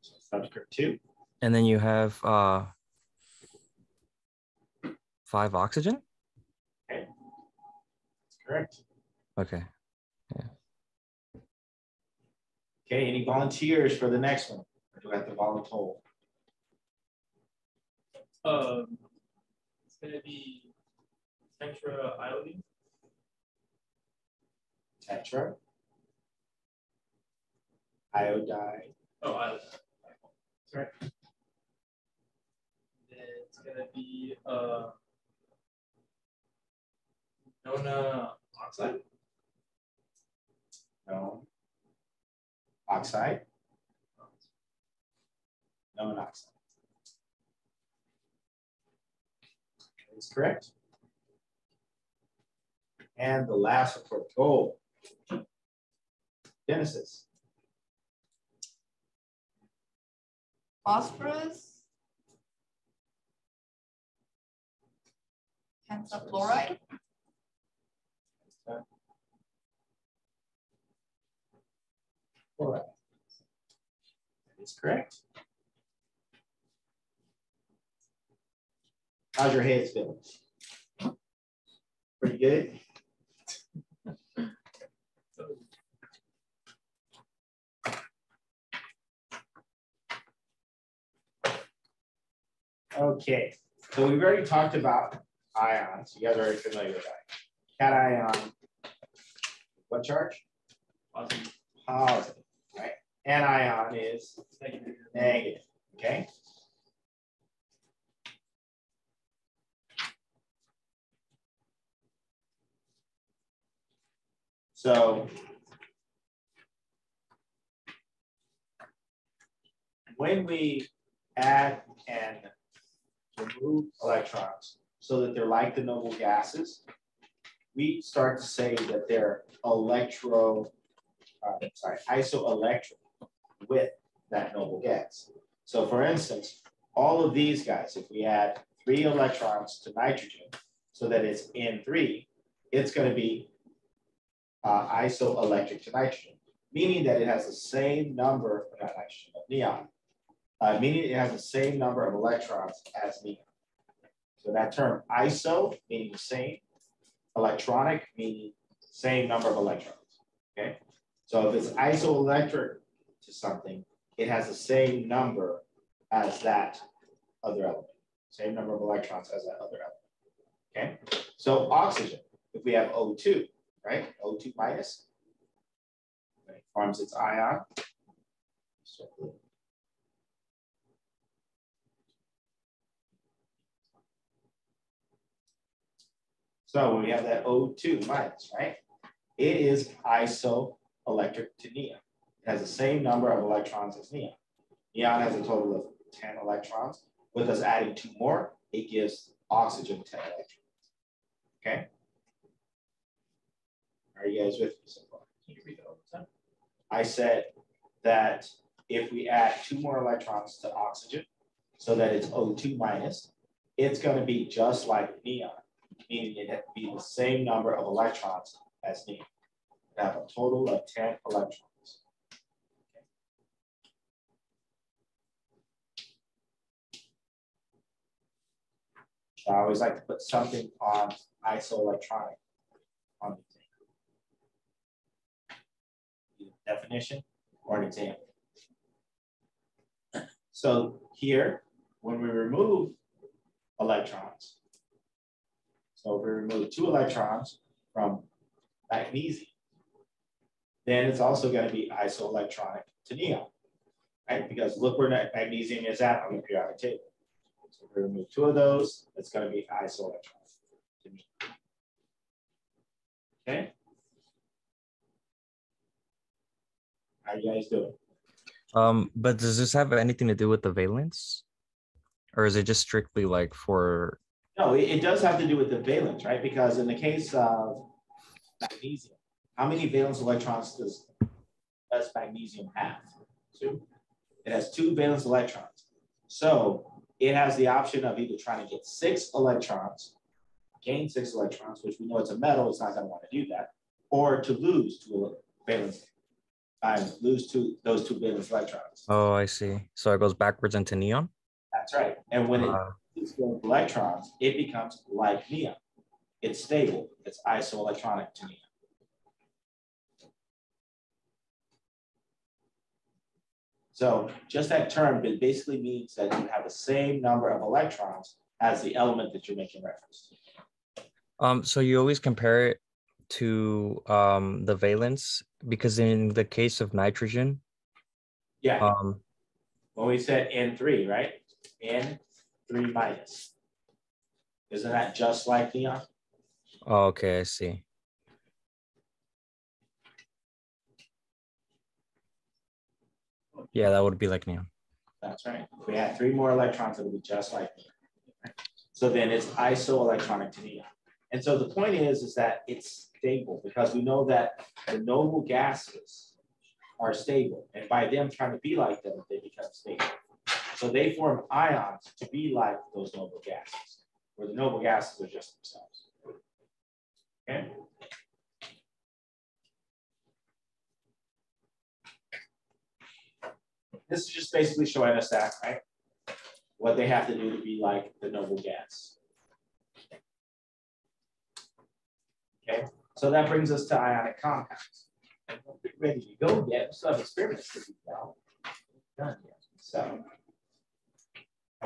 [SPEAKER 1] So Subscript two,
[SPEAKER 4] And then you have uh five oxygen? Okay.
[SPEAKER 1] That's correct?
[SPEAKER 4] Okay.
[SPEAKER 1] Okay, any volunteers for the next one? Or do I have to volunteer?
[SPEAKER 3] Um, it's gonna be tetra iodine.
[SPEAKER 1] Tetra. Iodide,
[SPEAKER 3] Oh, iodine. Sorry. Then it's gonna be uh. Nona oxide.
[SPEAKER 1] no. Oxide? No oxide. That's correct. And the last for gold. Genesis,
[SPEAKER 8] Phosphorus. Pentafluoride.
[SPEAKER 1] all right. That is correct. How's your head feeling? Pretty good? Okay, so we've already talked about ions. You guys are already familiar with that. Cation, what charge?
[SPEAKER 3] Positive.
[SPEAKER 1] Positive, right? Anion is
[SPEAKER 3] Negative.
[SPEAKER 1] okay? So when we add and remove electrons so that they're like the noble gases, we start to say that they're electro, uh, sorry, isoelectric with that noble gas. So for instance, all of these guys, if we add three electrons to nitrogen so that it's N3, it's going to be uh, isoelectric to nitrogen. meaning that it has the same number, not nitrogen, but neon, uh, meaning it has the same number of electrons as neon. So that term iso, meaning the same, electronic, meaning same number of electrons, okay? So if it's isoelectric to something, it has the same number as that other element, same number of electrons as that other element, okay? So oxygen, if we have O2, right, O2 minus, it forms its ion. So we have that O2 minus, right, it is isoelectric to neon. It has the same number of electrons as neon. Neon has a total of 10 electrons. With us adding two more, it gives oxygen 10 electrons. Okay? Are you guys with me so far?
[SPEAKER 3] Can you read that over time?
[SPEAKER 1] I said that if we add two more electrons to oxygen, so that it's O2 minus, it's going to be just like neon, meaning it would be the same number of electrons as neon. It have a total of 10 electrons. I always like to put something on isoelectronic on the. Definition or an example. So here, when we remove electrons, so if we remove two electrons from magnesium, then it's also going to be isoelectronic to neon, right? Because look where magnesium is at on the periodic table. So if we remove two of those, it's going to be isoelectronic. Okay? How you guys doing?
[SPEAKER 4] Um, but does this have anything to do with the valence? Or is it just strictly like for
[SPEAKER 1] No, it, it does have to do with the valence, right? Because in the case of magnesium, how many valence electrons does, does magnesium have? Two. It has two valence electrons. So it has the option of either trying to get six electrons, gain six electrons, which we know it's a metal, it's not going to want to do that, or to lose two valence and lose two those two valence electrons.
[SPEAKER 4] oh I see. So it goes backwards into neon?
[SPEAKER 1] That's right. And when it
[SPEAKER 4] Uh,
[SPEAKER 1] loses electrons, it becomes like neon. It's stable. It's isoelectronic to neon. So just that term it basically means that you have the same number of electrons as the element that you're making reference to.
[SPEAKER 4] Um, so you always compare it to um the valence because in the case of nitrogen,
[SPEAKER 1] Yeah,
[SPEAKER 4] um,
[SPEAKER 1] when we said N3, right? N3 minus. Isn't that just like neon?
[SPEAKER 4] oh, okay, I see. Yeah, that would be like neon.
[SPEAKER 1] That's right. If we add three more electrons, it would be just like neon. So then it's isoelectronic to neon. And so the point is, is that it's stable because we know that the noble gases are stable. And by them trying to be like them, they become stable. So they form ions to be like those noble gases, where the noble gases are just themselves. Okay. This is just basically showing us that, right? What they have to do to be like the noble gas. Okay, so that brings us to ionic compounds. Ready to go yet. We still have experiments to do. Done yet. So,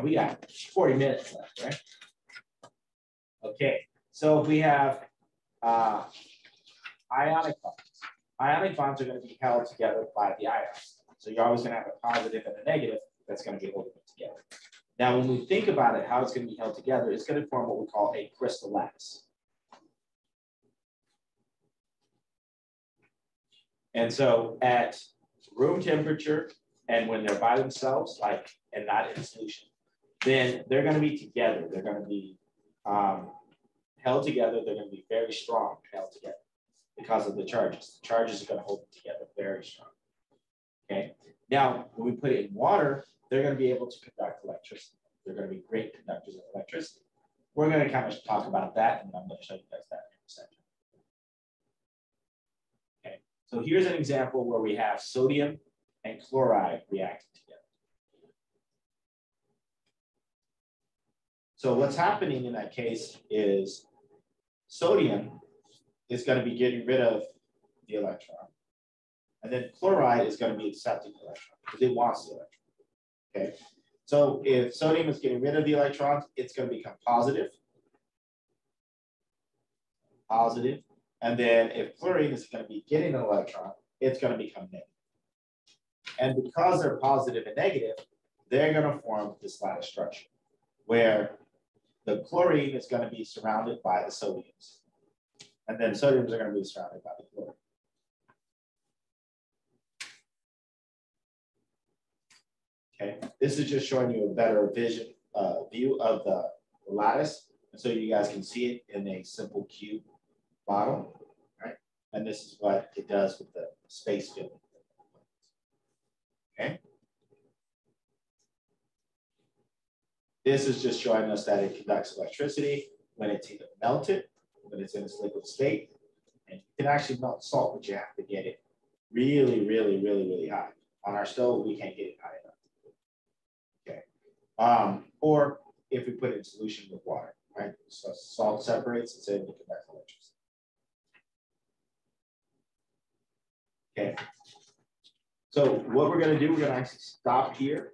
[SPEAKER 1] we got 40 minutes left, right? Okay, so if we have uh, ionic bonds. Ionic bonds are going to be held together by the ions. So you're always going to have a positive and a negative that's going to be holding it together. Now, when we think about it, how it's going to be held together, it's going to form what we call a crystal lattice. And so at room temperature and when they're by themselves, like and not in solution, then they're going to be together. They're going to be um, held together. They're going to be very strong held together because of the charges. The charges are going to hold them together very strong. Okay. Now, when we put it in water, they're going to be able to conduct electricity. They're going to be great conductors of electricity. We're going to kind of talk about that, and I'm going to show you guys that in a second. Okay. So here's an example where we have sodium and chloride reacting together. So what's happening in that case is sodium is going to be getting rid of the electron. And then chloride is going to be accepting the electron because it wants the electron. Okay. So if sodium is getting rid of the electrons, it's going to become positive. Positive. And then if chlorine is going to be getting an electron, it's going to become negative. And because they're positive and negative, they're going to form this lattice structure where the chlorine is going to be surrounded by the sodiums. And then sodiums are going to be surrounded by the chlorine. Okay, this is just showing you a better vision uh, view of the lattice. And so you guys can see it in a simple cube model, right? And this is what it does with the space field. Okay. This is just showing us that it conducts electricity when it's either melted, when it's in its liquid state. And you can actually melt salt, but you have to get it really, really, really, really high. On our stove, we can't get it high. Um, or if we put it in solution with water, right? So salt separates, it's able to conduct electricity. Okay. So what we're gonna do, we're gonna actually stop here